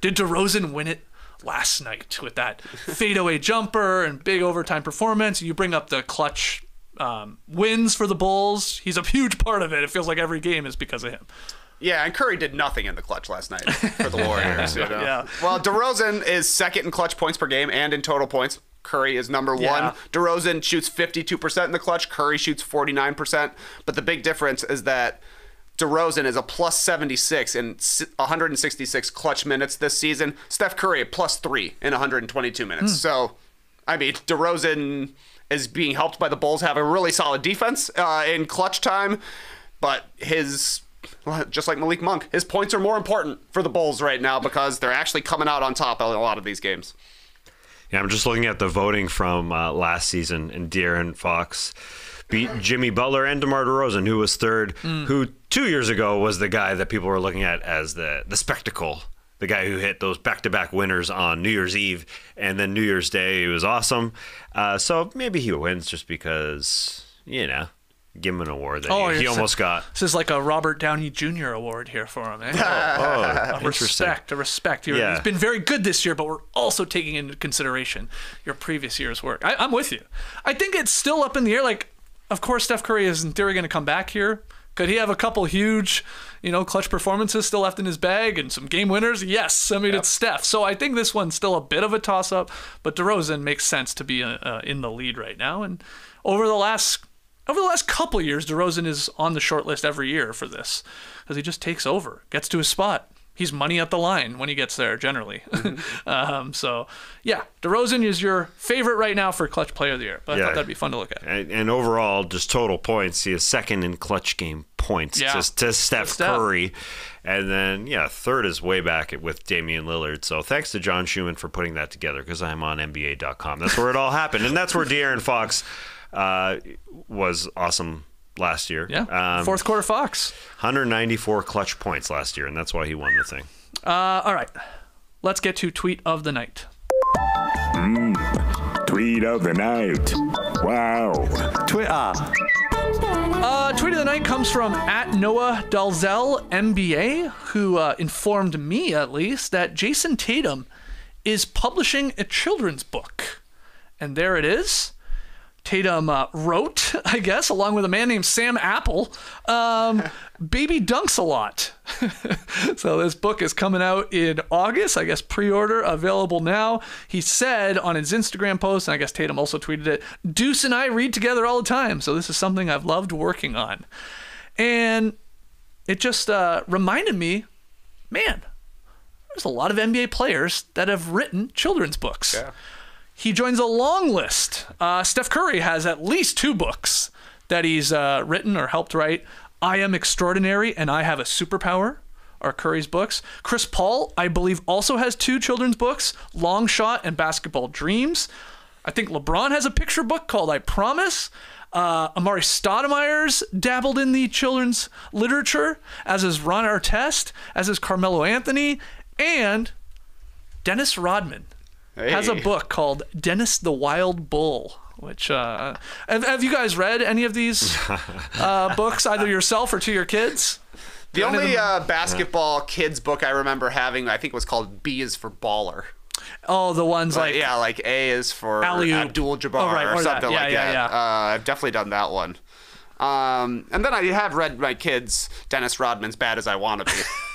A: did DeRozan win it? Last night with that [laughs] fadeaway jumper and big overtime performance, you bring up the clutch um, wins for the Bulls. He's a huge part of it. It feels like every game is because of him.
F: Yeah, and Curry did nothing in the clutch last night for the [laughs] Warriors. you know?
A: Yeah.
F: Well, DeRozan is second in clutch points per game and in total points. Curry is number
A: Yeah.
F: one. DeRozan shoots 52% in the clutch. Curry shoots 49%. But the big difference is that DeRozan is a plus 76 in 166 clutch minutes this season. Steph Curry a plus three in 122 minutes. So, I mean, DeRozan is being helped by the Bulls have a really solid defense uh, in clutch time, but his just like Malik Monk, his points are more important for the Bulls right now because they're actually coming out on top in a lot of these games.
B: Yeah, I'm just looking at the voting from uh, last season, and De'Aaron Fox beat Jimmy Butler and DeMar DeRozan, who was third, who two years ago was the guy that people were looking at as the the spectacle, the guy who hit those back-to-back winners on New Year's Eve, and then New Year's Day he was awesome. Uh, so maybe he wins just because you know, give him an award that
A: Oh,
B: he, he almost
A: sa-
B: got.
A: This is like a Robert Downey Jr. award here for him. Eh?
B: Oh,
A: a
B: interesting.
A: respect, a respect. You're,
B: Yeah.
A: He's been very good this year, but we're also taking into consideration your previous year's work. I, I'm with you. I think it's still up in the air. Like, of course, Steph Curry is in theory going to come back here. Could he have a couple huge, you know, clutch performances still left in his bag and some game winners? Yes. I mean, it's Steph. So I think this one's still a bit of a toss up, but DeRozan makes sense to be uh, uh, in the lead right now. And over the last over the last couple of years, DeRozan is on the short list every year for this because he just takes over, gets to his spot, he's money at the line when he gets there generally.
B: Mm-hmm. [laughs]
A: um, so yeah, DeRozan is your favorite right now for clutch player of the year. But I thought that'd be fun to look at.
B: And, and overall, just total points, he is second in clutch game points
A: Yeah.
B: just to Steph
A: Steph.
B: Curry. And then, yeah, third is way back with Damian Lillard. So thanks to John Schuhmann for putting that together because I'm on NBA.com. That's where it all happened. And that's where De'Aaron Fox uh, was awesome last year.
A: Yeah,
B: Um,
A: fourth quarter Fox.
B: 194 clutch points last year, and that's why he won the thing.
A: Uh, all right, let's get to tweet of the night.
C: Tweet of the night. Wow.
E: Twitter.
A: Uh, tweet of the night comes from at Noah Dalzell MBA, who uh, informed me at least that Jayson Tatum is publishing a children's book, and there it is. Tatum uh, wrote, [laughs] I guess, along with a man named Sam Apple, um, [laughs] Baby Dunks a Lot. [laughs] so this book is coming out in August. I guess pre-order available now. He said on his Instagram post, and I guess Tatum also tweeted it, Deuce and I read together all the time. So this is something I've loved working on. And it just uh, reminded me, man, there's a lot of NBA players that have written children's books. He joins a long list. Uh, Steph Curry has at least two books that he's uh, written or helped write. I Am Extraordinary and I Have a Superpower are Curry's books. Chris Paul, I believe, also has two children's books Long Shot and Basketball Dreams. I think LeBron has a picture book called I Promise. Uh, Amar'e Stoudemire's dabbled in the children's literature, as is Ron Artest, as is Carmelo Anthony, and Dennis Rodman has a book called Dennis the Wild Bull. Which uh, have, have you guys read any of these [laughs] uh, books, either yourself or to your kids?
F: The
A: None
F: only uh, basketball kids book I remember having, I think, was called B is for Baller.
A: Oh, the ones
F: Like,
A: like
F: yeah, like A is for
A: Alley-oop.
F: Abdul Jabbar
A: Oh, right,
F: or
A: or that.
F: something
A: Yeah,
F: like
A: yeah,
F: that.
A: yeah.
F: Uh, I've definitely done that one. Um, and then I have read my kids Dennis Rodman's Bad as I Want to Be. [laughs]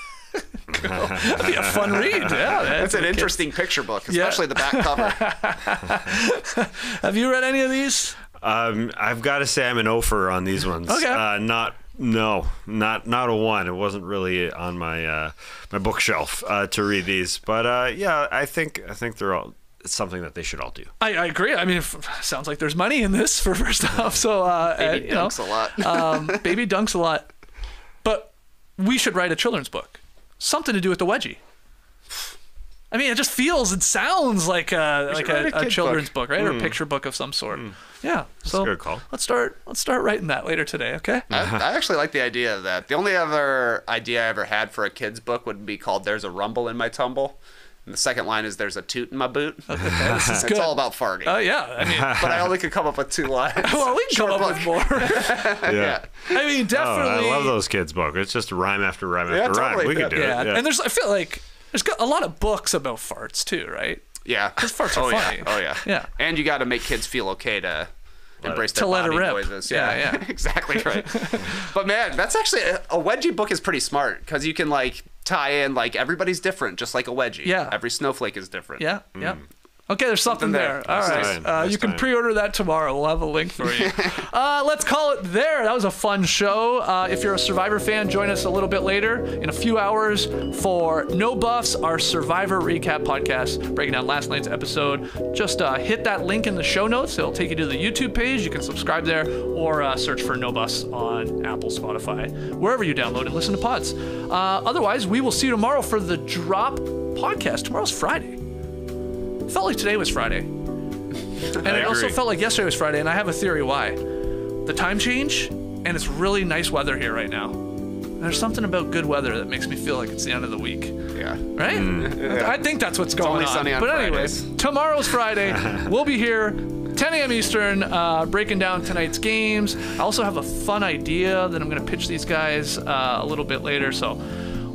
F: [laughs]
A: that'd be a fun read. Yeah,
F: It's an
A: okay.
F: interesting picture book, especially the back cover. [laughs]
A: Have you read any of these?
B: Um, I've got to say I'm an offer on these ones.
A: Okay.
B: Uh, not no, not not a one. It wasn't really on my uh, my bookshelf uh, to read these, but uh, yeah, I think I think they're all it's something that they should all do.
A: I, I agree. I mean, it f- sounds like there's money in this [laughs] for first off. So, uh,
F: Baby
A: uh, you know,
F: dunks a lot.
A: um, baby dunks a lot. But we should write a children's book, something to do with the wedgie. I mean, it just feels and sounds like a like a,
F: a
A: a children's book,
F: book.
A: right, or a hmm. picture book of some sort. Hmm. Yeah, so
B: a good call.
A: let's start let's start writing that later today. Okay. [laughs]
F: I, I actually like the idea of that. The only other idea I ever had for a kid's book would be called "There's a Rumble in My Tumble," and the second line is "There's a toot in my boot."
A: this is [laughs]
F: it's
A: good.
F: all about farting.
A: Oh yeah. I mean, [laughs]
F: but I only could come up with two lines. [laughs]
A: well, we can come
F: Short
A: up
F: book.
A: with more.
B: Yeah.
A: I mean, definitely.
B: Oh,
A: definitely.
B: I love those kids' book. It's just rhyme after rhyme
F: Yeah,
B: after rhyme.
F: totally.
B: We can do
A: Yeah.
B: it. Yeah.
A: and there's I feel like there's got a lot of books about farts too, right?
F: Yeah,
A: Because farts are
F: oh,
A: funny.
F: Yeah. Oh yeah.
A: Yeah.
F: And you got to make kids feel okay to embrace their
A: To let it
F: body
A: rip.
F: noises.
A: Yeah,
F: Yeah,
A: yeah.
F: exactly right. but man, that's actually a, a wedgie book is pretty smart because you can like tie in like everybody's different, just like a wedgie.
A: Yeah.
F: Every snowflake is different.
A: Yeah, yeah. Mm. Okay, there's something,
F: Something
A: there.
F: there.
A: All right. Uh, you can pre-order that tomorrow. We'll have a link for you. [laughs] uh, let's call it there. That was a fun show. Uh, if you're a Survivor fan, join us a little bit later in a few hours for No Buffs, our Survivor recap podcast, breaking down last night's episode. Just uh, hit that link in the show notes. It'll take you to the YouTube page. You can subscribe there or uh, search for No Buffs on Apple, Spotify, wherever you download and listen to pods. Uh, otherwise, we will see you tomorrow for the Drop podcast. Tomorrow's Friday. Felt like today was Friday. [laughs] And it also
B: agree.
A: felt like yesterday was Friday, and I have a theory why. The time change, and it's really nice weather here right now. And there's something about good weather that makes me feel like it's the end of the week,
F: Yeah.
A: right? I think that's what's going
F: only
A: on.
F: sunny on
A: but anyways,
F: Fridays.
A: tomorrow's Friday. [laughs] we'll be here 10 a.m. Eastern, uh, breaking down tonight's games. I also have a fun idea that I'm going to pitch these guys uh, a little bit later, so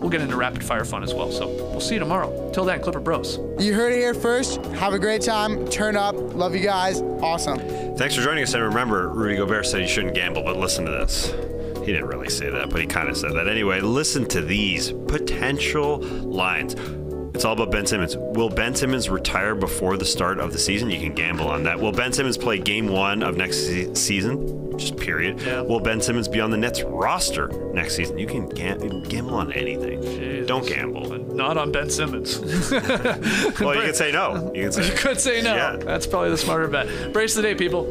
A: we'll get into rapid fire fun as well. So we'll see you tomorrow. Till then, Clipper Bros.
G: You heard it here first. Have a great time. Turn up. Love you guys. Awesome.
B: Thanks for joining us. And remember, Rudy Gobert said you shouldn't gamble, but listen to this. He didn't really say that, but he kind of said that. Anyway, listen to these potential lines. It's all about Ben Simmons. Will Ben Simmons retire before the start of the season? You can gamble on that. Will Ben Simmons play game one of next se- season? Just period.
A: Yeah.
B: Will Ben Simmons be on the Nets roster next season? You can gam- gamble on anything. Don't gamble.
A: Not on Ben Simmons. [laughs] [laughs]
B: Well, you can say no. You can say
A: you could say no.
B: Yeah.
A: That's probably the smarter bet. Brace the day, people.